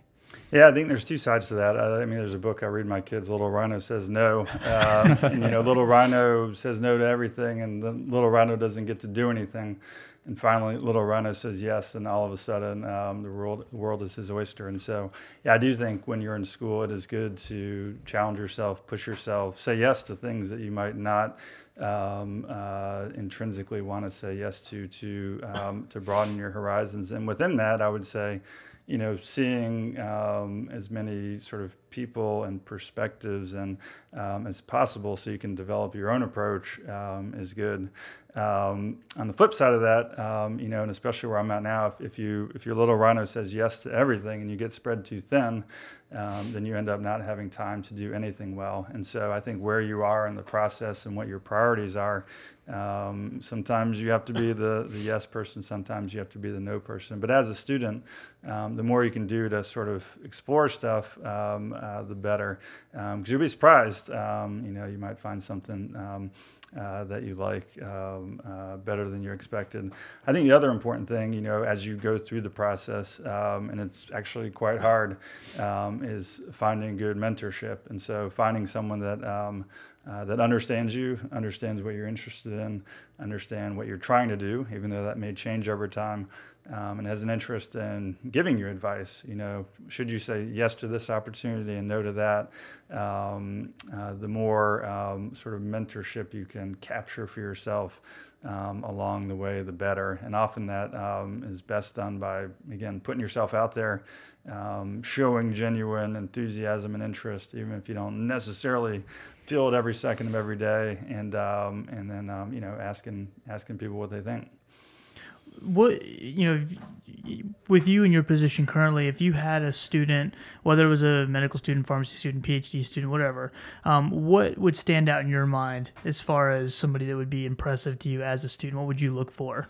Yeah, I think there's two sides to that. I, I mean, there's a book I read my kids. Little Rhino says no, uh, and you know, Little Rhino says no to everything, and the Little Rhino doesn't get to do anything. And finally, Little Rhino says yes, and all of a sudden, um, the world world is his oyster. And so, yeah, I do think when you're in school, it is good to challenge yourself, push yourself, say yes to things that you might not um, uh, intrinsically want to say yes to to um, to broaden your horizons. And within that, I would say, you know, seeing um, as many sort of people and perspectives and um, as possible so you can develop your own approach um, is good. Um, on the flip side of that, um, you know, and especially where I'm at now, if, if, you if your little rhino says yes to everything and you get spread too thin, um, then you end up not having time to do anything well. And so I think where you are in the process and what your priorities are, um, sometimes you have to be the, the yes person, sometimes you have to be the no person. But as a student, um, the more you can do to sort of explore stuff, um, uh, the better. Because you'll be surprised, um, you know, you might find something. Uh, that you like um, uh, better than you expected. I think the other important thing, you know, as you go through the process, um, and it's actually quite hard, um, is finding good mentorship. And so finding someone that um, uh, that understands you, understands what you're interested in, understand what you're trying to do, even though that may change over time, um, and has an interest in giving you advice. You know, should you say yes to this opportunity and no to that? Um, uh, the more um, sort of mentorship you can capture for yourself um, along the way, the better. And often that um, is best done by, again, putting yourself out there, um, showing genuine enthusiasm and interest, even if you don't necessarily feel it every second of every day, and and then you know asking asking people what they think. What you know, with you in your position currently, if you had a student, whether it was a medical student, pharmacy student, PhD student, whatever, um, what would stand out in your mind as far as somebody that would be impressive to you as a student? What would you look for?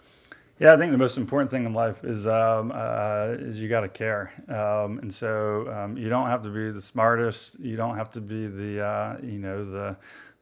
Yeah, I think the most important thing in life is um, uh, is you got to care, um, and so um, you don't have to be the smartest. You don't have to be the uh, you know the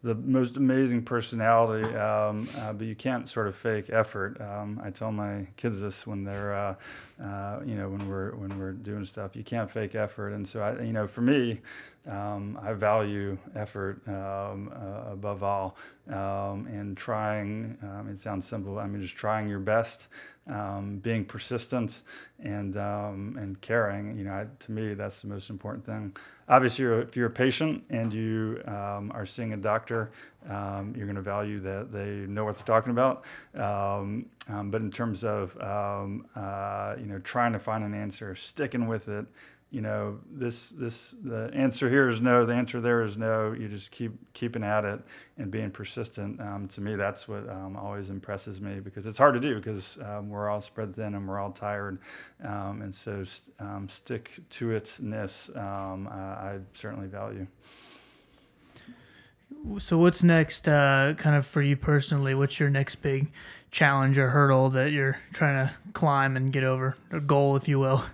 the most amazing personality, um, uh, but you can't sort of fake effort. Um, I tell my kids this when they're, uh, uh, you know, when we're when we're doing stuff, you can't fake effort. And so, I, you know, for me, um, I value effort um, uh, above all, um, and trying. Um, it sounds simple. I mean, just trying your best, um, being persistent, and um, and caring. You know, I, to me, that's the most important thing. Obviously, you're, if you're a patient and you are seeing a doctor, you're going to value that they know what they're talking about. but in terms of uh, you know, trying to find an answer, sticking with it you know, this this the answer here is no, the answer there is no. You just keep keeping at it and being persistent. Um, to me, that's what um, always impresses me because it's hard to do because um, we're all spread thin and we're all tired, um, and so um, stick to itness. Um, I, I certainly value. So, what's next, uh, kind of for you personally? What's your next big challenge or hurdle that you're trying to climb and get over, a goal, if you will?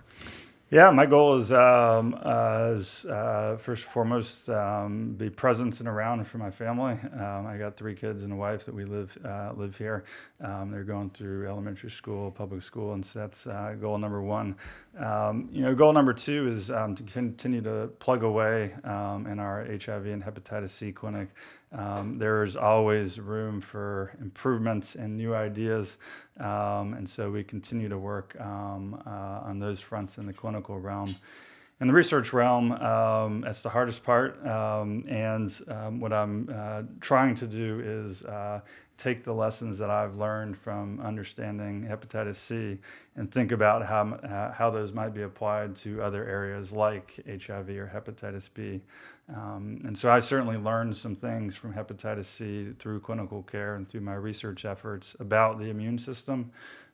Yeah, my goal is, um, uh, is uh, first and foremost um, be present and around for my family. Um, I got three kids and a wife that we live uh, live here. Um, they're going through elementary school, public school, and so that's uh, goal number one. Um, you know, goal number two is um, to continue to plug away in our HIV and hepatitis C clinic. Um, there's always room for improvements and new ideas, um, and so we continue to work um, uh, on those fronts in the clinical realm. In the research realm, um, that's the hardest part, um, and um, what I'm uh, trying to do is uh, take the lessons that I've learned from understanding hepatitis C and think about how, how those might be applied to other areas like HIV or hepatitis B. Um, and so I certainly learned some things from hepatitis C through clinical care and through my research efforts about the immune system.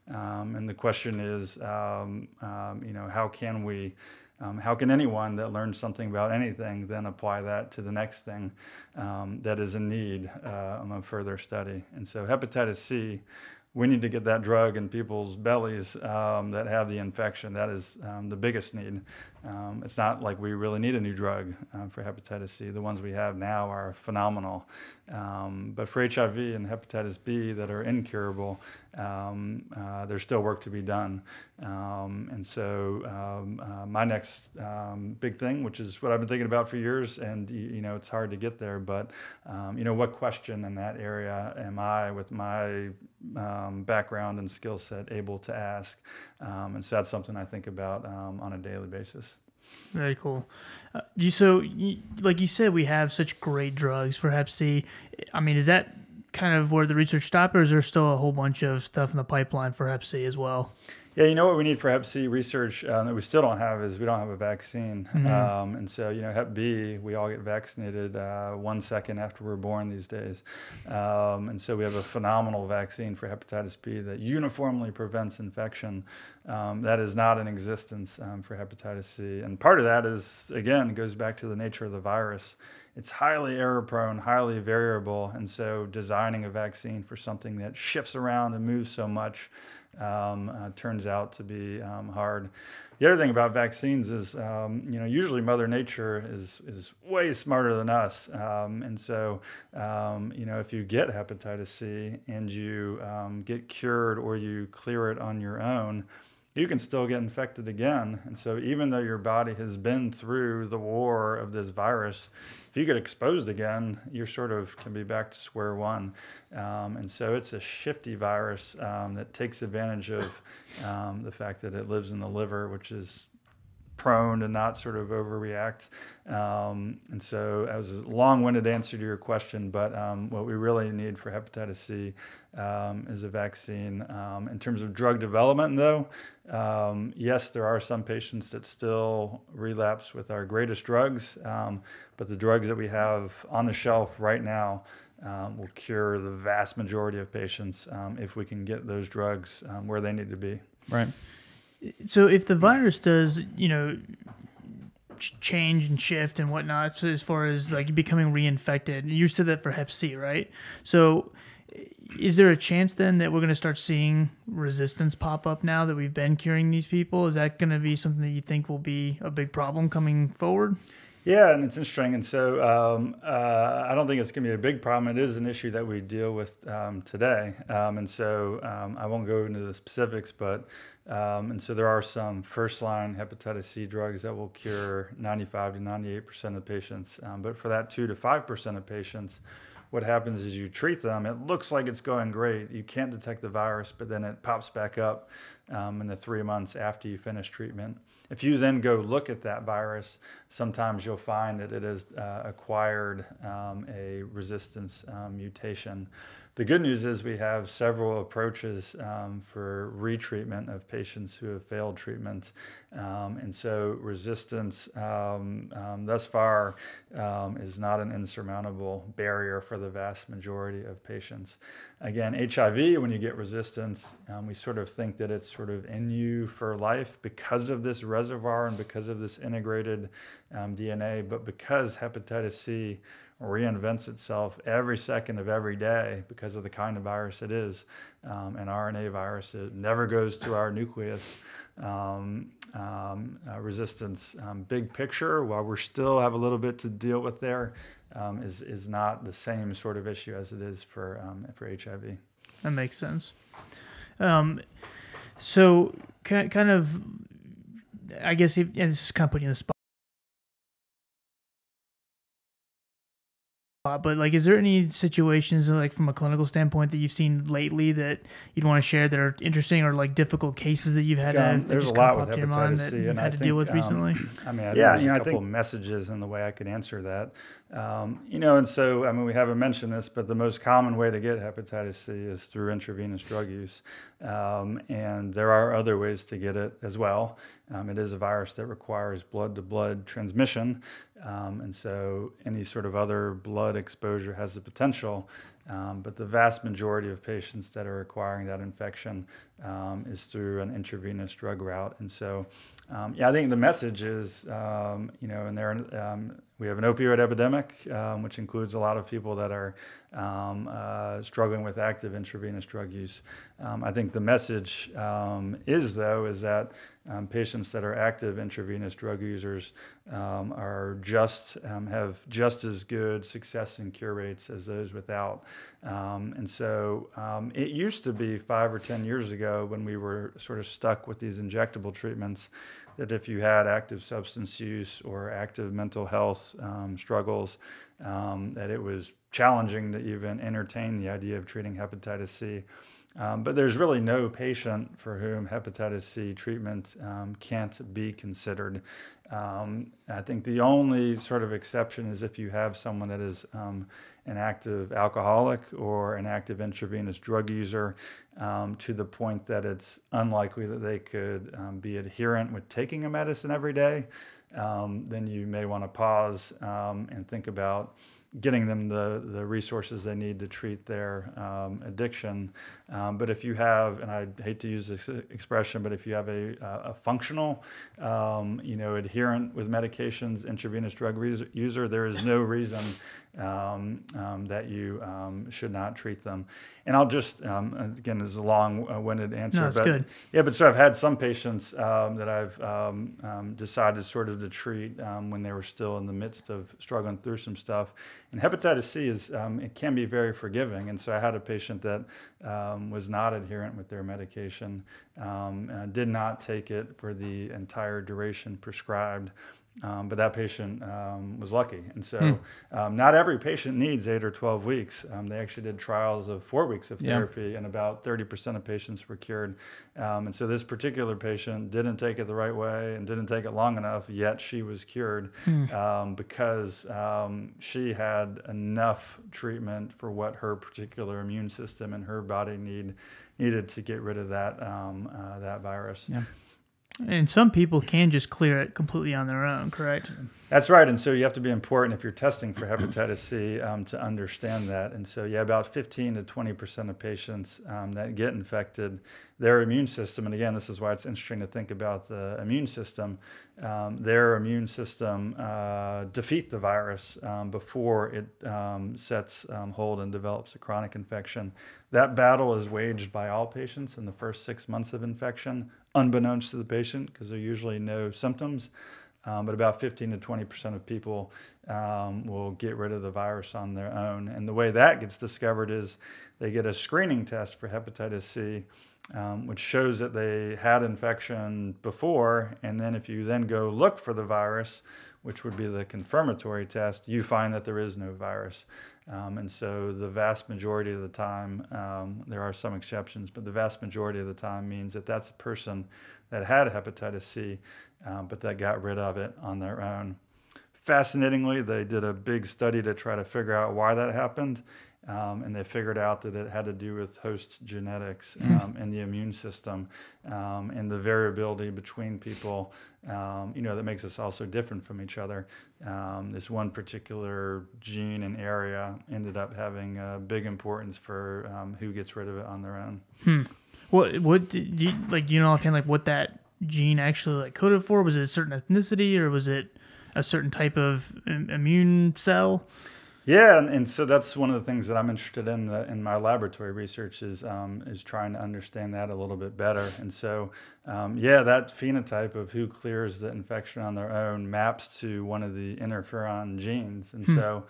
Um, and the question is, um, um you know, how can we, um, how can anyone that learns something about anything then apply that to the next thing um, that is in need uh, of further study? And so hepatitis C we need to get that drug in people's bellies um, that have the infection. That is um, the biggest need. Um, it's not like we really need a new drug uh, for hepatitis C. The ones we have now are phenomenal. Um, but for HIV and hepatitis B that are incurable, um, uh, there's still work to be done. Um, and so uh, my next big thing, which is what I've been thinking about for years, and you know it's hard to get there, but you know what question in that area am I with my background and skill set able to ask? and so that's something I think about on a daily basis. Very cool. Uh, so, like you said, we have such great drugs for Hep C. I mean, is that kind of where the research stopped, or is there still a whole bunch of stuff in the pipeline for Hep C as well? Yeah, you know what we need for Hep C research um, that we still don't have is we don't have a vaccine. Mm-hmm. Um, and so, you know, Hep B, we all get vaccinated uh, one second after we're born these days. Um, and so we have a phenomenal vaccine for hepatitis B that uniformly prevents infection. Um, that is not in existence um, for hepatitis C. And part of that is, again, goes back to the nature of the virus it's highly error prone, highly variable, and so designing a vaccine for something that shifts around and moves so much um, uh, turns out to be um, hard. The other thing about vaccines is, um, you know, usually Mother Nature is is way smarter than us, um, and so, um, you know, if you get hepatitis C and you um, get cured or you clear it on your own you can still get infected again. And so, even though your body has been through the war of this virus, if you get exposed again, you're sort of can be back to square one. Um, and so, it's a shifty virus um, that takes advantage of um, the fact that it lives in the liver, which is prone to not sort of overreact. Um, and so that was a long-winded answer to your question, but um, what we really need for hepatitis C um, is a vaccine. Um, in terms of drug development, though, um, yes, there are some patients that still relapse with our greatest drugs, um, but the drugs that we have on the shelf right now will cure the vast majority of patients if we can get those drugs where they need to be. Right. So if the virus does, you know, change and shift and whatnot, so as far as like becoming reinfected, you said that for Hep C, right? So is there a chance then that we're going to start seeing resistance pop up now that we've been curing these people? Is that going to be something that you think will be a big problem coming forward? Yeah, and it's interesting. And so um, uh, I don't think it's going to be a big problem. It is an issue that we deal with um, today. Um, and so um, I won't go into the specifics, but um, and so there are some first line hepatitis C drugs that will cure 95 to 98% of patients. Um, but for that 2 to 5% of patients, what happens is you treat them, it looks like it's going great. You can't detect the virus, but then it pops back up in the three months after you finish treatment. If you then go look at that virus, sometimes you'll find that it has uh, acquired um, a resistance um, mutation. The good news is we have several approaches um, for retreatment of patients who have failed treatment. Um, and so resistance um, um thus far um, is not an insurmountable barrier for the vast majority of patients. Again, HIV, when you get resistance, um, we sort of think that it's sort of in you for life because of this reservoir and because of this integrated DNA. But because hepatitis C reinvents itself every second of every day because of the kind of virus it is. Um, an RNA virus, it never goes to our nucleus. Um, um, uh, resistance, um, big picture, while we still have a little bit to deal with there, um, is is not the same sort of issue as it is for um, for HIV. That makes sense. so, kind of, I guess, if, and this is kind of putting you in the spot but like is there any situations like from a clinical standpoint that you've seen lately that you'd want to share that are interesting or like difficult cases that you've had um, to there's a lot with hepatitis C and had I to think, deal with um, recently? I mean I yeah you know, a couple think, messages in the way i could answer that. Um, you know and so i mean we haven't mentioned this but the most common way to get hepatitis c is through intravenous drug use. Um, and there are other ways to get it as well. Um, it is a virus that requires blood to blood transmission. Um, and so any sort of other blood exposure has the potential. Um, but the vast majority of patients that are acquiring that infection um, is through an intravenous drug route. And so, um, yeah, I think the message is, um, you know, and there we have an opioid epidemic, which includes a lot of people that are uh, struggling with active intravenous drug use. I think the message is, though, is that um, patients that are active intravenous drug users um, are just um, have just as good success and cure rates as those without. Um, and so um, it used to be five or ten years ago when we were sort of stuck with these injectable treatments that if you had active substance use or active mental health um, struggles, that it was challenging to even entertain the idea of treating hepatitis C. Um, but there's really no patient for whom hepatitis C treatment um, can't be considered. Um, I think the only sort of exception is if you have someone that is um, an active alcoholic or an active intravenous drug user um, to the point that it's unlikely that they could um, be adherent with taking a medicine every day. then you may want to pause and think about getting them the, the resources they need to treat their um, addiction. Um, but if you have, and I hate to use this expression, but if you have a, a functional, um, you know, adherent with medications, intravenous drug user, there is no reason um, um, that you um, should not treat them. And I'll just, um, again, this is a long-winded answer, no, but good. yeah, but so I've had some patients um, that I've um, decided sort of to treat when they were still in the midst of struggling through some stuff. And hepatitis C is, it can be very forgiving. And so I had a patient that was not adherent with their medication, did not take it for the entire duration prescribed. Um, but that patient um, was lucky. And so, hmm. um, not every patient needs eight or 12 weeks. Um, they actually did trials of four weeks of therapy, yeah. and about 30% of patients were cured. Um, and so, this particular patient didn't take it the right way and didn't take it long enough, yet she was cured hmm. Um, because she had enough treatment for what her particular immune system and her body need, needed to get rid of that, uh, that virus. Yeah. And some people can just clear it completely on their own, correct? That's right. And so you have to be important if you're testing for hepatitis C um, to understand that. And so, yeah, about 15 to 20% of patients um, that get infected, their immune system, and again, this is why it's interesting to think about the immune system, um, their immune system uh, defeat the virus um, before it um, sets um, hold and develops a chronic infection. That battle is waged by all patients in the first six months of infection, unbeknownst to the patient, because there are usually no symptoms. Um, but about 15 to 20 percent of people um, will get rid of the virus on their own. And the way that gets discovered is they get a screening test for hepatitis C, um, which shows that they had infection before. And then if you then go look for the virus, which would be the confirmatory test, you find that there is no virus. Um, and so the vast majority of the time, um, there are some exceptions, but the vast majority of the time means that that's a person that had hepatitis C, um, but that got rid of it on their own. Fascinatingly, they did a big study to try to figure out why that happened. Um, and they figured out that it had to do with host genetics mm. um, and the immune system um, and the variability between people, um, you know, that makes us also different from each other. Um, this one particular gene and area ended up having a big importance for um, who gets rid of it on their own. Hmm. What what do you like? Do you know offhand like what that gene actually like coded for? Was it a certain ethnicity or was it a certain type of immune cell? Yeah, and, and, so that's one of the things that I'm interested in the, in my laboratory research is um, is trying to understand that a little bit better. And so, um, yeah, that phenotype of who clears the infection on their own maps to one of the interferon genes. And hmm. so,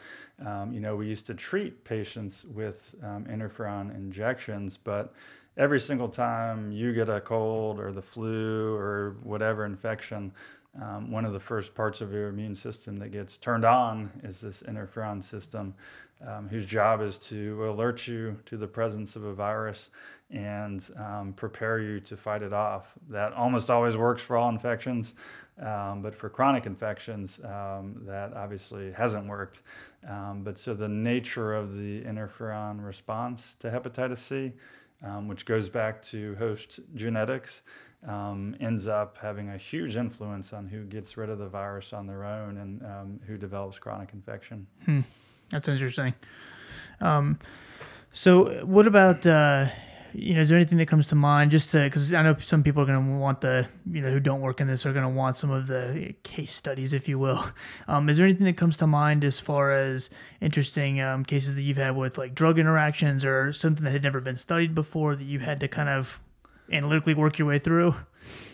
um, you know, we used to treat patients with um, interferon injections, but every single time you get a cold or the flu or whatever infection, um, one of the first parts of your immune system that gets turned on is this interferon system, um, whose job is to alert you to the presence of a virus and um, prepare you to fight it off. That almost always works for all infections, um, but for chronic infections, um, that obviously hasn't worked. Um, but so the nature of the interferon response to hepatitis C, which goes back to host genetics, um, ends up having a huge influence on who gets rid of the virus on their own and um, who develops chronic infection. Hmm. That's interesting. Um, so, what about uh, you know? Is there anything that comes to mind? Just because I know some people are going to want the you know who don't work in this are going to want some of the case studies, if you will. Um, is there anything that comes to mind as far as interesting um, cases that you've had with like drug interactions or something that had never been studied before that you had to kind of analytically work your way through?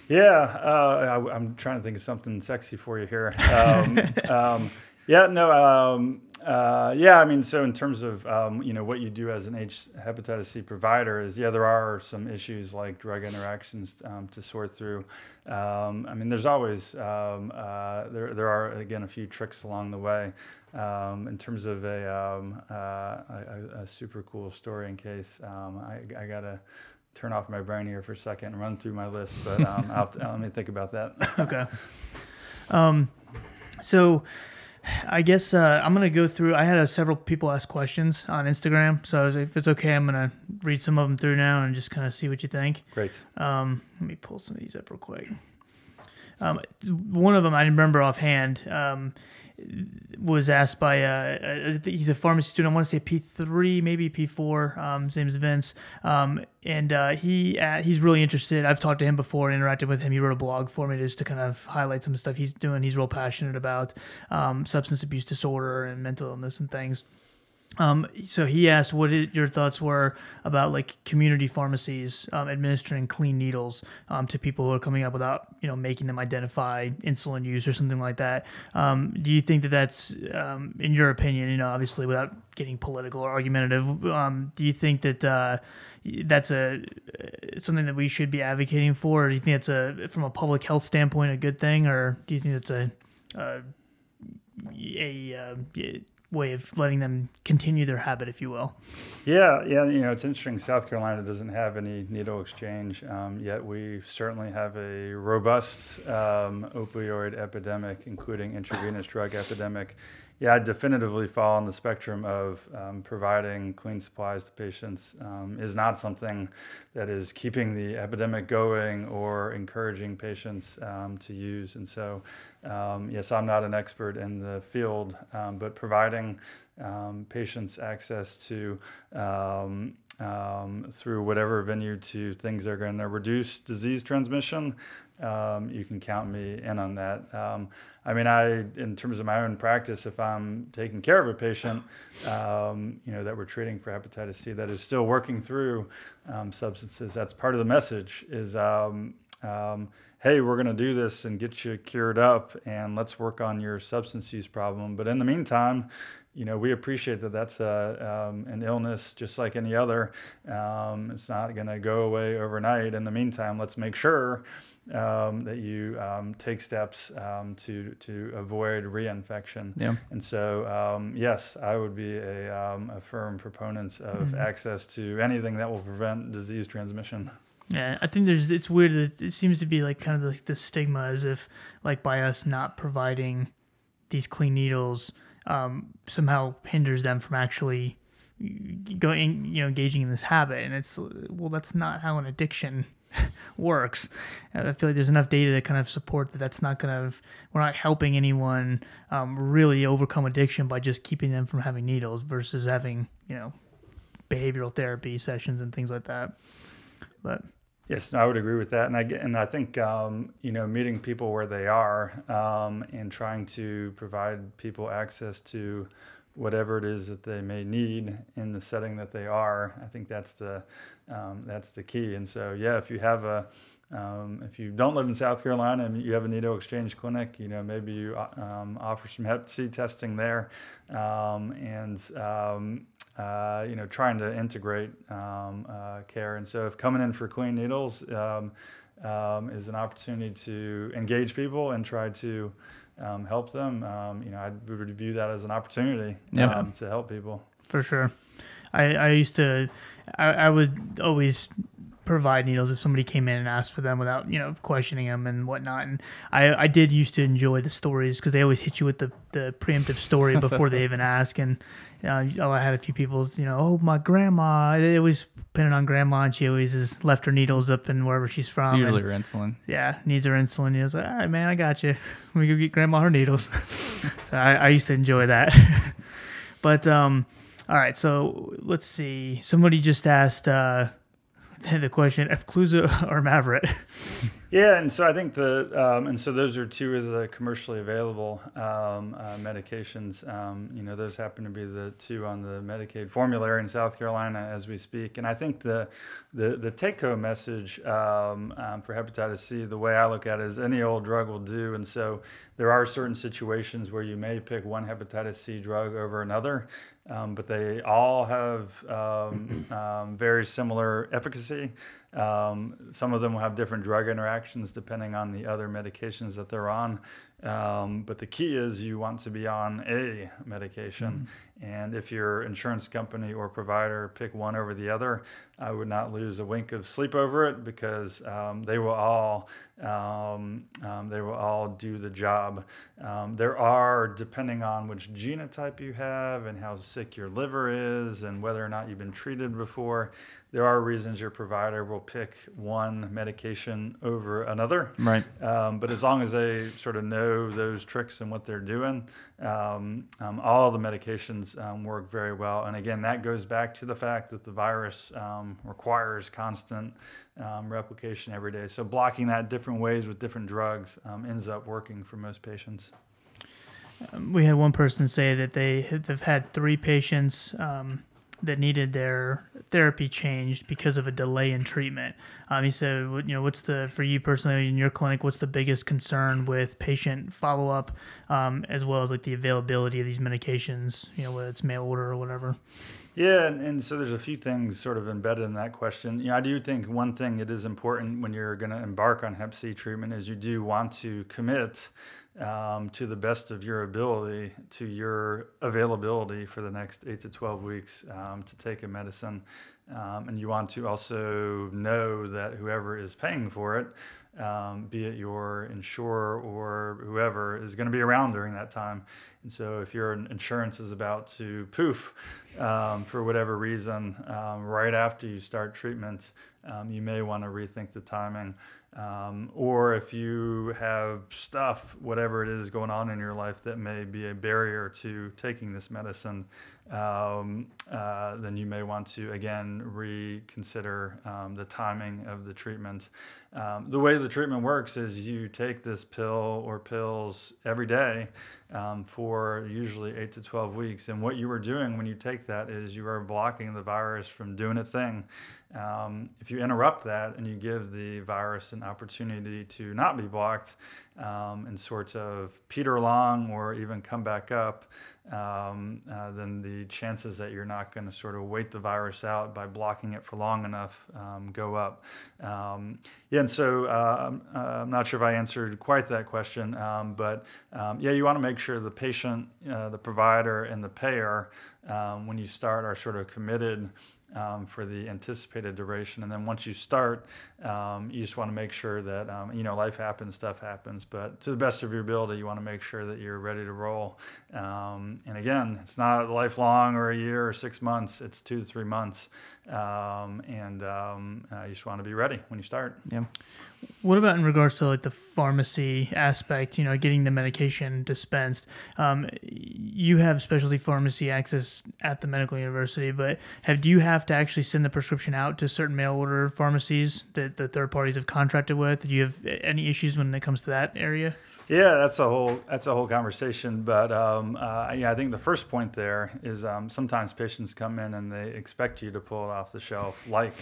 Yeah, uh, I, am trying to think of something sexy for you here. Um, um, yeah, no. Um, uh, yeah, I mean, so in terms of um, you know what you do as an H hepatitis C provider is yeah, there are some issues like drug interactions um, to sort through. Um, I mean, there's always um, uh, there there are again a few tricks along the way. Um, in terms of a, um, uh, a, a super cool story in case I, I gotta turn off my brain here for a second and run through my list, but I'll, let me think about that. okay. so I guess uh, I'm gonna go through. I had uh, several people ask questions on Instagram, so if it's okay, I'm gonna read some of them through now and just kind of see what you think. Great. Um, let me pull some of these up real quick. Um, one of them I remember offhand. Was asked by uh, he's a pharmacy student. I want to say P three, maybe P four. Um, his name is Vince, um, and uh, he uh, he's really interested. I've talked to him before and interacted with him. He wrote a blog for me just to kind of highlight some stuff he's doing. He's real passionate about um, substance abuse disorder and mental illness and things. Um, so he asked what it, your thoughts were about like community pharmacies um, administering clean needles um, to people who are coming up without you know making them identify insulin use or something like that. Um, do you think that that's, um, in your opinion, you know, obviously without getting political or argumentative, um, do you think that uh, that's a something that we should be advocating for? Or do you think it's a from a public health standpoint a good thing, or do you think it's a a, a, a uh, way of letting them continue their habit, if you will. Yeah, yeah. You know, it's interesting. South Carolina doesn't have any needle exchange, um, yet we certainly have a robust um, opioid epidemic, including intravenous drug epidemic yeah, I definitively fall on the spectrum of um, providing clean supplies to patients um, is not something that is keeping the epidemic going or encouraging patients um, to use. And so, um, yes, I'm not an expert in the field, um, but providing um, patients access to through whatever venue to things that are going to reduce disease transmission um, you can count me in on that. Um, I mean, I, in terms of my own practice, if I'm taking care of a patient, um, you know, that we're treating for hepatitis C that is still working through um, substances, that's part of the message is, um, um, hey, we're going to do this and get you cured up and let's work on your substance use problem. But in the meantime, you know, we appreciate that that's a, um, an illness just like any other. Um, it's not going to go away overnight. In the meantime, let's make sure um, that you um, take steps um, to to avoid reinfection. Yeah. And so, um, yes, I would be a, a firm proponent of mm-hmm. access to anything that will prevent disease transmission. Yeah, I think there's. It's weird that it seems to be like kind of like the stigma, as if like by us not providing these clean needles um, somehow hinders them from actually going, you know, engaging in this habit. And it's well, that's not how an addiction works. I feel like there's enough data to kind of support that that's not going to. We're not helping anyone um, really overcome addiction by just keeping them from having needles versus having, you know, behavioral therapy sessions and things like that. But Yes, I would agree with that, and I and I think um, you know meeting people where they are um, and trying to provide people access to whatever it is that they may need in the setting that they are. I think that's the um, that's the key. And so yeah, if you have a um, if you don't live in South Carolina and you have a needle exchange clinic, you know maybe you um, offer some Hep C testing there, um, and um, uh, you know trying to integrate um, uh, care. And so if coming in for clean needles is an opportunity to engage people and try to Um, help them, um, you know I would view that as an opportunity um, to help people. For sure, I, I used to I, I would always provide needles if somebody came in and asked for them without you know questioning them and whatnot. And I, I did used to enjoy the stories because they always hit you with the, the preemptive story before they even ask. And uh, I had a few people, you know, oh my grandma. They always pinning on grandma, and she always has left her needles up in wherever she's from. It's usually and, her insulin. Yeah, needs her insulin. And I was like, all right, man, I got you. Let me go get grandma her needles. so I, I used to enjoy that. but um, all right, so let's see. Somebody just asked. Uh, the question: Epclusa or Mavyret? Yeah, and so I think the um, and so those are two of the commercially available um, uh, medications. Um, you know, those happen to be the two on the Medicaid formulary in South Carolina as we speak. And I think the the the take-home message um, um, for hepatitis C, the way I look at it, is any old drug will do. And so there are certain situations where you may pick one hepatitis C drug over another. Um, but they all have um, um, very similar efficacy. Um, some of them will have different drug interactions depending on the other medications that they're on. Um, but the key is you want to be on a medication. And if your insurance company or provider pick one over the other, I would not lose a wink of sleep over it because um, they will all um, um, they will all do the job. Um, there are, depending on which genotype you have and how sick your liver is and whether or not you've been treated before, there are reasons your provider will pick one medication over another. Right. Um, but as long as they sort of know those tricks and what they're doing, um, um, all the medications um, work very well. And again, that goes back to the fact that the virus um, requires constant um, replication every day. So blocking that different ways with different drugs ends up working for most patients. we had one person say that they have had three patients that needed their therapy changed because of a delay in treatment. Um, he said, you know, what's the for you personally in your clinic? What's the biggest concern with patient follow up, um, as well as like the availability of these medications? You know, whether it's mail order or whatever. Yeah, and, and so there's a few things sort of embedded in that question. You know, I do think one thing that is important when you're going to embark on Hep C treatment is you do want to commit um, to the best of your ability to your availability for the next eight to 12 weeks um, to take a medicine. Um, and you want to also know that whoever is paying for it, um, be it your insurer or whoever, is going to be around during that time. And so if your insurance is about to poof um, for whatever reason um, right after you start treatment, you may want to rethink the timing. Um, or if you have stuff, whatever it is going on in your life that may be a barrier to taking this medicine, um, uh, then you may want to again reconsider um, the timing of the treatment. Um, the way the treatment works is you take this pill or pills every day um, for usually 8 to 12 weeks. And what you are doing when you take that is you are blocking the virus from doing its thing. Um, if you interrupt that and you give the virus an opportunity to not be blocked um, and sort of peter along or even come back up, um, uh, then the chances that you're not going to sort of wait the virus out by blocking it for long enough um, go up. Um, yeah, and so uh, I'm not sure if I answered quite that question, um, but um, yeah, you want to make sure the patient, uh, the provider, and the payer, when you start, are sort of committed um, for the anticipated duration. And then once you start, um, you just want to make sure that, um, you know, life happens, stuff happens, but to the best of your ability, you want to make sure that you're ready to roll. Um, and again, it's not lifelong or a year or six months, it's two to three months. Um, and um, uh, you just want to be ready when you start. Yeah. What about in regards to like the pharmacy aspect? You know, getting the medication dispensed. Um, you have specialty pharmacy access at the medical university, but have do you have to actually send the prescription out to certain mail order pharmacies that the third parties have contracted with? Do you have any issues when it comes to that area? Yeah, that's a whole that's a whole conversation. But um, uh, yeah, I think the first point there is um, sometimes patients come in and they expect you to pull it off the shelf, like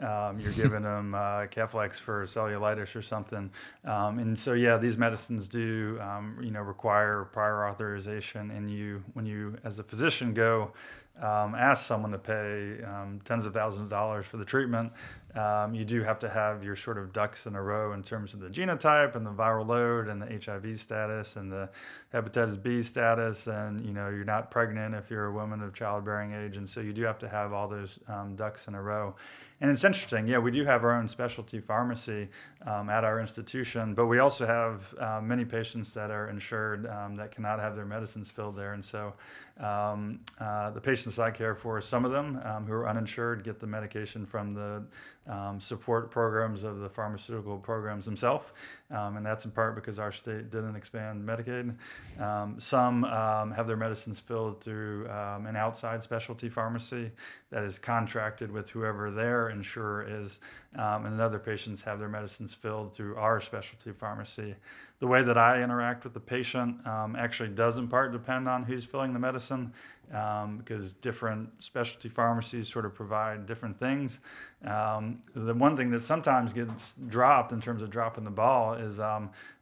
um, you're giving them uh, Keflex for cellulitis or something. Um, and so yeah, these medicines do um, you know require prior authorization, and you when you as a physician go um, ask someone to pay um, tens of thousands of dollars for the treatment, um, you do have to have your sort of ducks in a row in terms of the genotype and the viral load and the HIV status and the hepatitis B status, and you know you're not pregnant if you're a woman of childbearing age, and so you do have to have all those um, ducks in a row. And it's interesting, yeah, we do have our own specialty pharmacy um, at our institution, but we also have uh, many patients that are insured um, that cannot have their medicines filled there, and so um, uh, the patients I care for, some of them um, who are uninsured, get the medication from the um, support programs of the pharmaceutical programs themselves, um, and that's in part because our state didn't expand Medicaid. Um, some um, have their medicines filled through an outside specialty pharmacy that is contracted with whoever their insurer is, um, and other patients have their medicines filled through our specialty pharmacy. The way that I interact with the patient um, actually does in part depend on who's filling the medicine um, because different specialty pharmacies sort of provide different things. Um, the one thing that sometimes gets dropped in terms of dropping the ball is,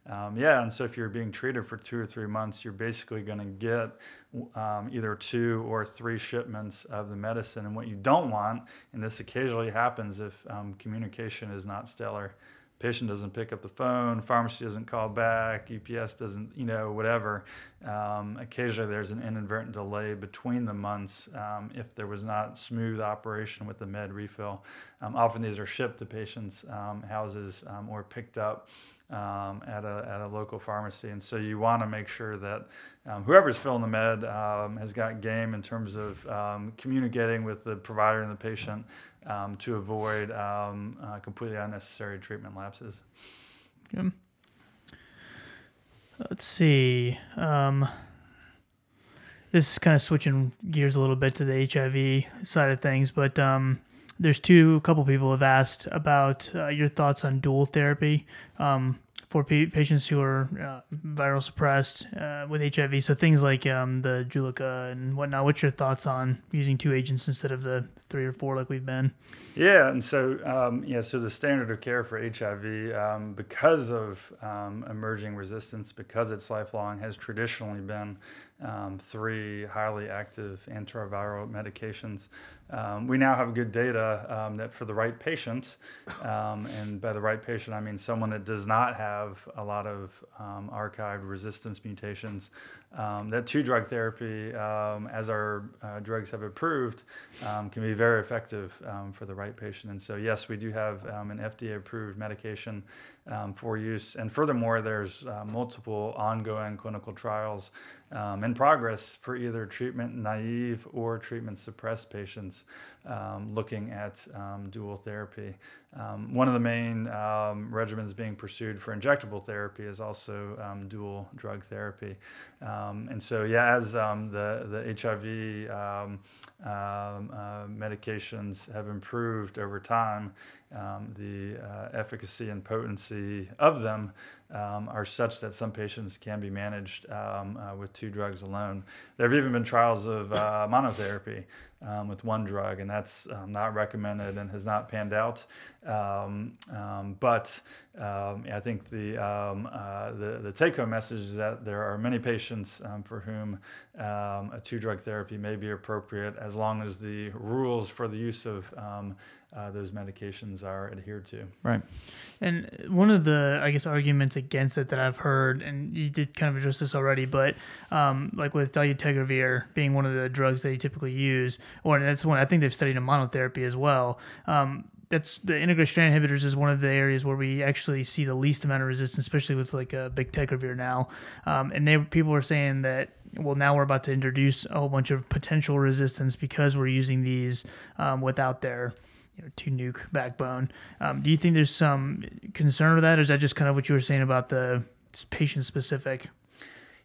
um, yeah, and so if you're being treated for two or three months, you're basically going to get um, either two or three shipments of the medicine. And what you don't want, and this occasionally happens if um, communication is not stellar, patient doesn't pick up the phone, pharmacy doesn't call back, UPS doesn't, you know, whatever. Um, occasionally there's an inadvertent delay between the months um, if there was not smooth operation with the med refill. Um, often these are shipped to patients' houses or picked up. Um, at, a, at a local pharmacy. And so you want to make sure that um, whoever's filling the med um, has got game in terms of communicating with the provider and the patient um, to avoid um, uh, completely unnecessary treatment lapses. Good. Let's see. Um, this is kind of switching gears a little bit to the HIV side of things, but um, there's two a couple people have asked about uh, your thoughts on dual therapy. Um, for pa- patients who are uh, viral suppressed uh, with HIV. So things like um, the Juluca and whatnot. What's your thoughts on using two agents instead of the three or four like we've been? Yeah, and so um, yeah, so the standard of care for HIV, um, because of um, emerging resistance, because it's lifelong, has traditionally been um, three highly active antiviral medications. Um, we now have good data um, that for the right patient, um, and by the right patient, I mean someone that does not have a lot of um, archived resistance mutations, um, that two drug therapy, as our uh, drugs have approved, can be very effective for the right patient. And so, yes, we do have an FDA approved medication for use. And furthermore, there's uh, multiple ongoing clinical trials um, in progress for either treatment naive or treatment suppressed patients um, looking at um, dual therapy. Um, one of the main um, regimens being pursued for injectable therapy is also um, dual drug therapy. and so, yeah, as the, the HIV uh, medications have improved over time, the uh, efficacy and potency of them um, are such that some patients can be managed um, uh, with two drugs alone. There have even been trials of uh, monotherapy um, with one drug, and that's um, not recommended and has not panned out. Um, um, but I think the, uh, the, the take-home message is that there are many patients for whom a two-drug therapy may be appropriate as long as the rules for the use of uh, those medications are adhered to. Right. And one of the, I guess, arguments against it that I've heard, and you did kind of address this already, but um, like with dolutegravir being one of the drugs they typically use, or that's one I think they've studied in monotherapy as well. Um, that's the integrase strand inhibitors is one of the areas where we actually see the least amount of resistance, especially with like a big bictegravir now. Um, and they people are saying that well now we're about to introduce a whole bunch of potential resistance because we're using these um, without their you know, two nuke backbone. Um, do you think there's some concern with that, or is that just kind of what you were saying about the patient specific?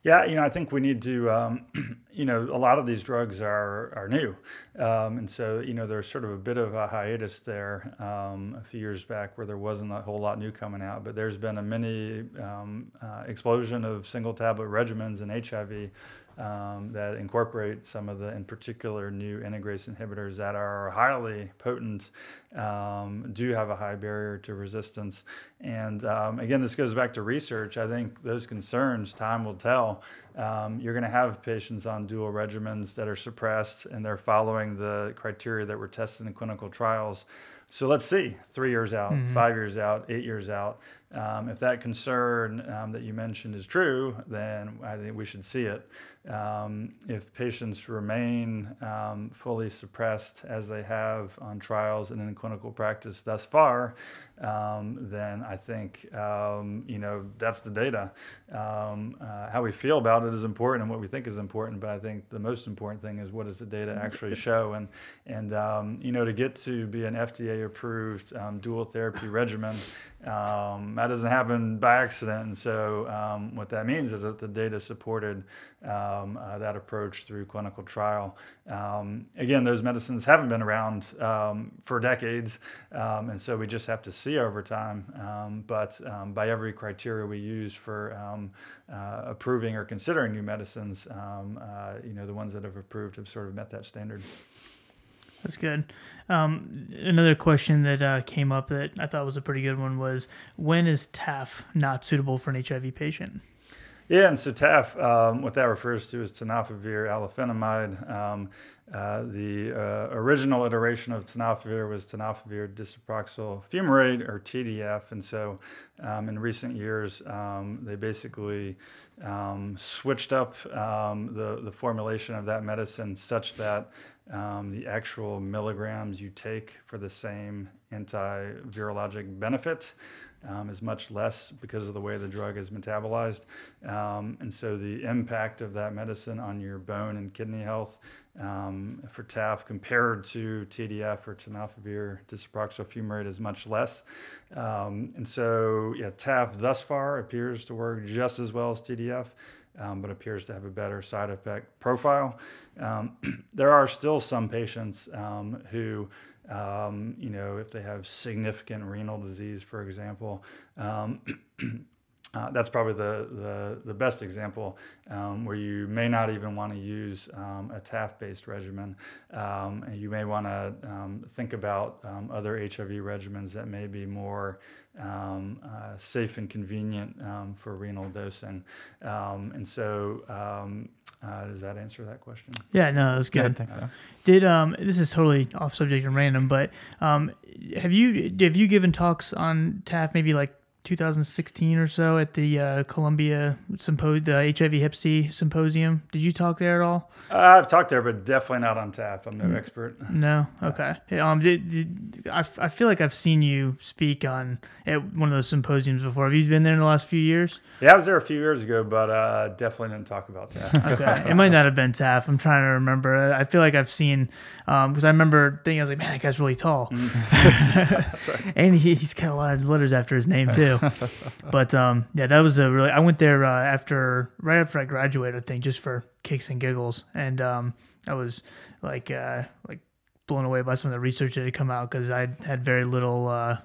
Yeah, you know, I think we need to, um, you know, a lot of these drugs are are new, um, and so you know there's sort of a bit of a hiatus there um, a few years back where there wasn't a whole lot new coming out, but there's been a mini um, uh, explosion of single tablet regimens in HIV um, that incorporate some of the, in particular, new integrase inhibitors that are highly potent, um, do have a high barrier to resistance. And um, again, this goes back to research. I think those concerns, time will tell. Um, you're going to have patients on dual regimens that are suppressed and they're following the criteria that were tested in clinical trials. So let's see, three years out, mm-hmm. five years out, eight years out. Um, if that concern um, that you mentioned is true, then I think we should see it. Um, if patients remain um, fully suppressed as they have on trials and in clinical practice thus far, um, then I think um, you know that's the data. Uh, how we feel about it is important, and what we think is important. But I think the most important thing is what does the data actually show, and and you know to get to be an FDA FDA approved um, dual therapy regimen. Um, that doesn't happen by accident. And so, um, what that means is that the data supported um, uh, that approach through clinical trial. Um, again, those medicines haven't been around um, for decades. and so, we just have to see over time. but by every criteria we use for uh, approving or considering new medicines, uh, you know, the ones that have approved have sort of met that standard. That's good. Um, another question that uh, came up that I thought was a pretty good one was when is TAF not suitable for an HIV patient? Yeah, and so TAF, um, what that refers to is tenofovir alafenamide. Um, uh, the uh, original iteration of tenofovir was tenofovir disoproxil fumarate, or TDF, and so um, in recent years um, they basically um, switched up um, the, the formulation of that medicine such that the actual milligrams you take for the same anti-virologic benefit um, is much less because of the way the drug is metabolized. Um, and so the impact of that medicine on your bone and kidney health um, for TAF compared to TDF or tenofovir disoproxil fumarate is much less. Um, and so, yeah, TAF thus far appears to work just as well as TDF. Um, but appears to have a better side effect profile. Um, there are still some patients um, who um, you know, if they have significant renal disease, for example, um, uh, that's probably the, the, the best example um, where you may not even want to use um, a TAF based regimen. Um, and you may want to um, think about um, other HIV regimens that may be more uh, safe and convenient for renal dosing. and so uh, does that answer that question? Yeah, no, that's good. Yeah, I think so. Did um, this is totally off subject and random, but um, have you have you given talks on TAF maybe like 2016 or so at the uh, Columbia symposium, the HIV Hep C symposium. Did you talk there at all? Uh, I've talked there, but definitely not on TAF. I'm no mm. expert. No. Okay. Um, did, did, I, I feel like I've seen you speak on at one of those symposiums before. Have you been there in the last few years? Yeah, I was there a few years ago, but uh, definitely didn't talk about TAF. okay. It might not have been TAF. I'm trying to remember. I feel like I've seen because um, I remember thinking I was like, man, that guy's really tall, mm. right. and he, has got a lot of letters after his name too. but um, yeah, that was a really. I went there uh, after right after I graduated, I think, just for kicks and giggles, and um, I was like uh, like blown away by some of the research that had come out because I had very little uh,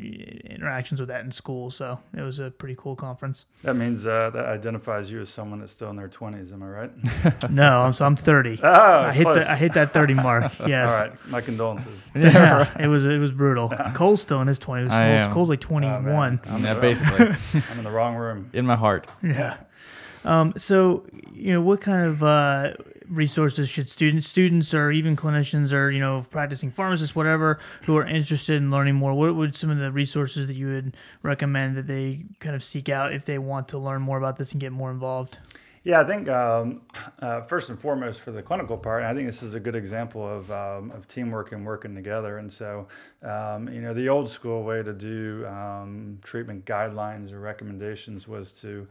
interactions with that in school. So it was a pretty cool conference. That means uh, that identifies you as someone that's still in their 20s. Am I right? no, I'm so I'm 30. Oh, I hit the, I hit that 30 mark. Yes. All right. My condolences. yeah, it was it was brutal. Cole's still in his 20s. I Cole's, Cole's like 21. Oh, I'm yeah, basically. I'm in the wrong room. In my heart. Yeah. Um, so, you know, what kind of uh, resources should students, students, or even clinicians, or you know, practicing pharmacists, whatever, who are interested in learning more, what would some of the resources that you would recommend that they kind of seek out if they want to learn more about this and get more involved? Yeah, I think um, uh, first and foremost for the clinical part, I think this is a good example of, um, of teamwork and working together. And so, um, you know, the old school way to do um, treatment guidelines or recommendations was to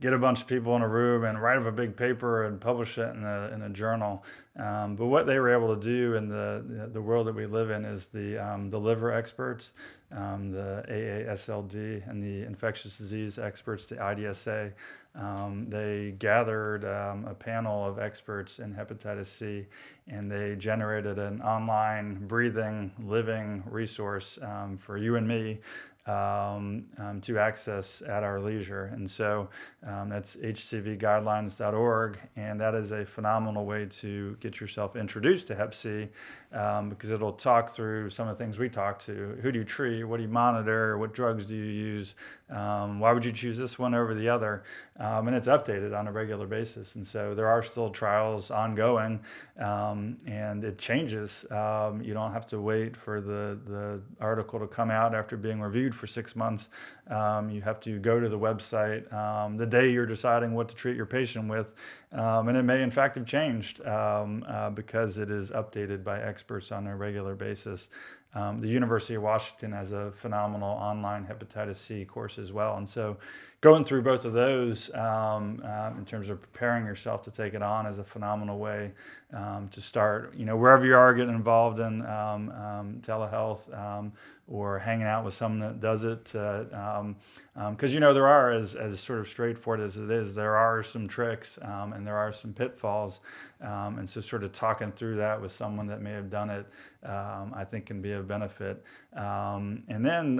get a bunch of people in a room and write up a big paper and publish it in a, in a journal. Um, but what they were able to do in the, the world that we live in is the, um, the liver experts, um, the AASLD, and the infectious disease experts, the IDSA. Um, they gathered um, a panel of experts in hepatitis C and they generated an online breathing, living resource um, for you and me um, um, to access at our leisure. And so um, that's hcvguidelines.org, and that is a phenomenal way to get yourself introduced to Hep C um, because it'll talk through some of the things we talk to. Who do you treat? What do you monitor? What drugs do you use? Um, why would you choose this one over the other? Um, and it's updated on a regular basis. And so there are still trials ongoing, and it changes. you don't have to wait for the, the article to come out after being reviewed for six months. Um, you have to go to the website um, the day you're deciding what to treat your patient with, um, and it may in fact have changed um, uh, because it is updated by experts on a regular basis. um, the University of Washington has a phenomenal online hepatitis C course as well. And so going through both of those um, um, in terms of preparing yourself to take it on is a phenomenal way um, to start. You know, wherever you are getting involved in um, um, telehealth um, or hanging out with someone that does it, because uh, you know there are as as sort of straightforward as it is, there are some tricks and there are some pitfalls, and so sort of talking through that with someone that may have done it, I think can be a benefit. and then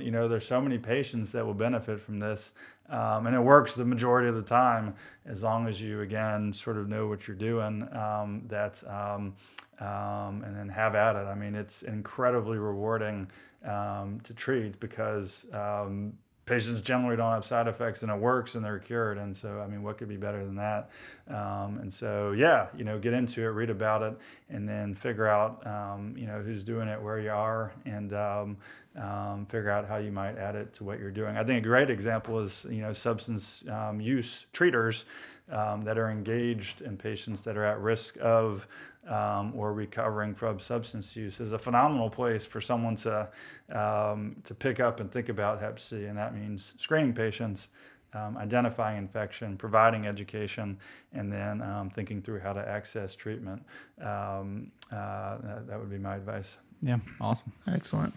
you know there's so many patients that will benefit from this. Um, and it works the majority of the time as long as you again sort of know what you're doing um, that's um, um and then have at it i mean it's incredibly rewarding um, to treat because um, patients generally don't have side effects and it works and they're cured. And so i mean what could be better than that? Um, and so yeah you know get into it read about it and then figure out um, you know who's doing it where you are and um, um figure out how you might add it to what you're doing. I think a great example is you know substance um, use treaters um, that are engaged in patients that are at risk of um, or recovering from substance use is a phenomenal place for someone to um, to pick up and think about Hep C, and that means screening patients, um, identifying infection, providing education, and then um, thinking through how to access treatment. Um, uh, that, that would be my advice. Yeah, awesome, excellent.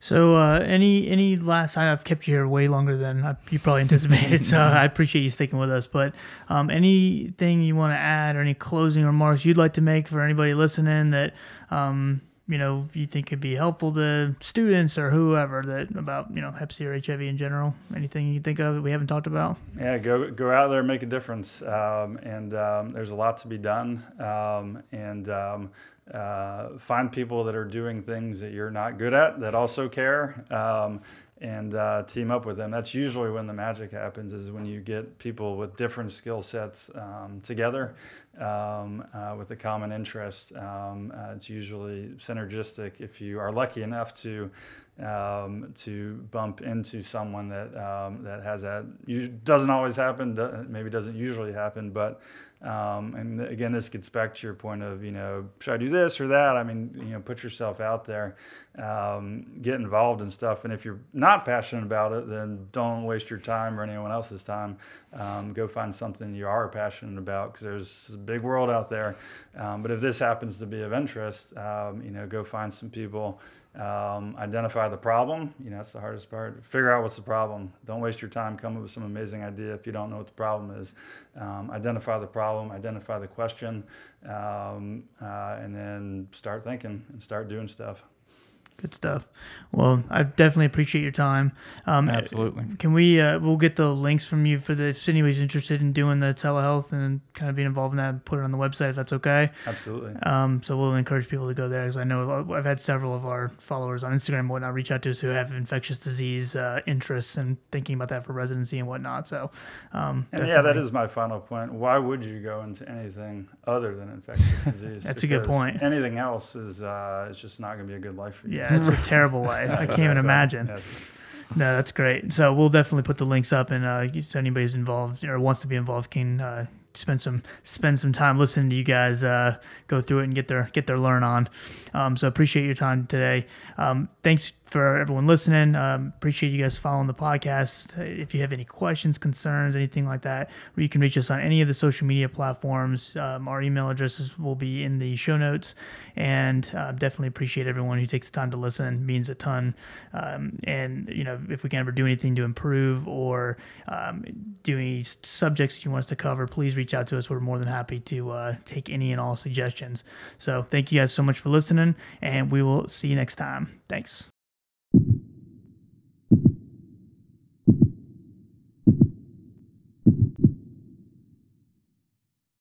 So, uh, any any last time I've kept you here way longer than I, you probably anticipated, so I appreciate you sticking with us. But um, anything you want to add or any closing remarks you'd like to make for anybody listening that um, you know you think could be helpful to students or whoever that about you know Hep C or HIV in general? Anything you think of that we haven't talked about? Yeah, go go out there, and make a difference, um, and um, there's a lot to be done, um, and um, uh, find people that are doing things that you're not good at that also care um, and uh, team up with them. That's usually when the magic happens is when you get people with different skill sets um, together um, uh, with a common interest. Um, uh, it's usually synergistic if you are lucky enough to um, to bump into someone that um, that has that. Doesn't always happen maybe doesn't usually happen but um, and again, this gets back to your point of, you know, should I do this or that? I mean, you know, put yourself out there, um, get involved in stuff. And if you're not passionate about it, then don't waste your time or anyone else's time. Um, go find something you are passionate about because there's a big world out there. Um, but if this happens to be of interest, um, you know, go find some people um, identify the problem. You know, that's the hardest part. Figure out what's the problem. Don't waste your time coming up with some amazing idea if you don't know what the problem is. Um, identify the problem, identify the question, um, uh, and then start thinking and start doing stuff. Good stuff. Well, I definitely appreciate your time. Um, Absolutely. Can we? Uh, we'll get the links from you for the if anybody's interested in doing the telehealth and kind of being involved in that. And put it on the website if that's okay. Absolutely. Um, so we'll encourage people to go there because I know I've had several of our followers on Instagram and whatnot reach out to us who have infectious disease uh, interests and thinking about that for residency and whatnot. So, um, and yeah, that is my final point. Why would you go into anything other than infectious disease? that's a good point. Anything else is uh, is just not going to be a good life for you. Yeah. Yeah, it's a terrible life. I can't even imagine. Yes. No, that's great. So we'll definitely put the links up, and uh, if anybody's involved or wants to be involved can uh, spend some spend some time listening to you guys uh, go through it and get their get their learn on. Um, so appreciate your time today. Um, thanks for everyone listening. Um, appreciate you guys following the podcast. If you have any questions, concerns, anything like that, you can reach us on any of the social media platforms. Um, our email addresses will be in the show notes. And uh, definitely appreciate everyone who takes the time to listen. It means a ton. Um, and, you know, if we can ever do anything to improve or um, do any subjects you want us to cover, please reach out to us. We're more than happy to uh, take any and all suggestions. So thank you guys so much for listening, and we will see you next time. Thanks you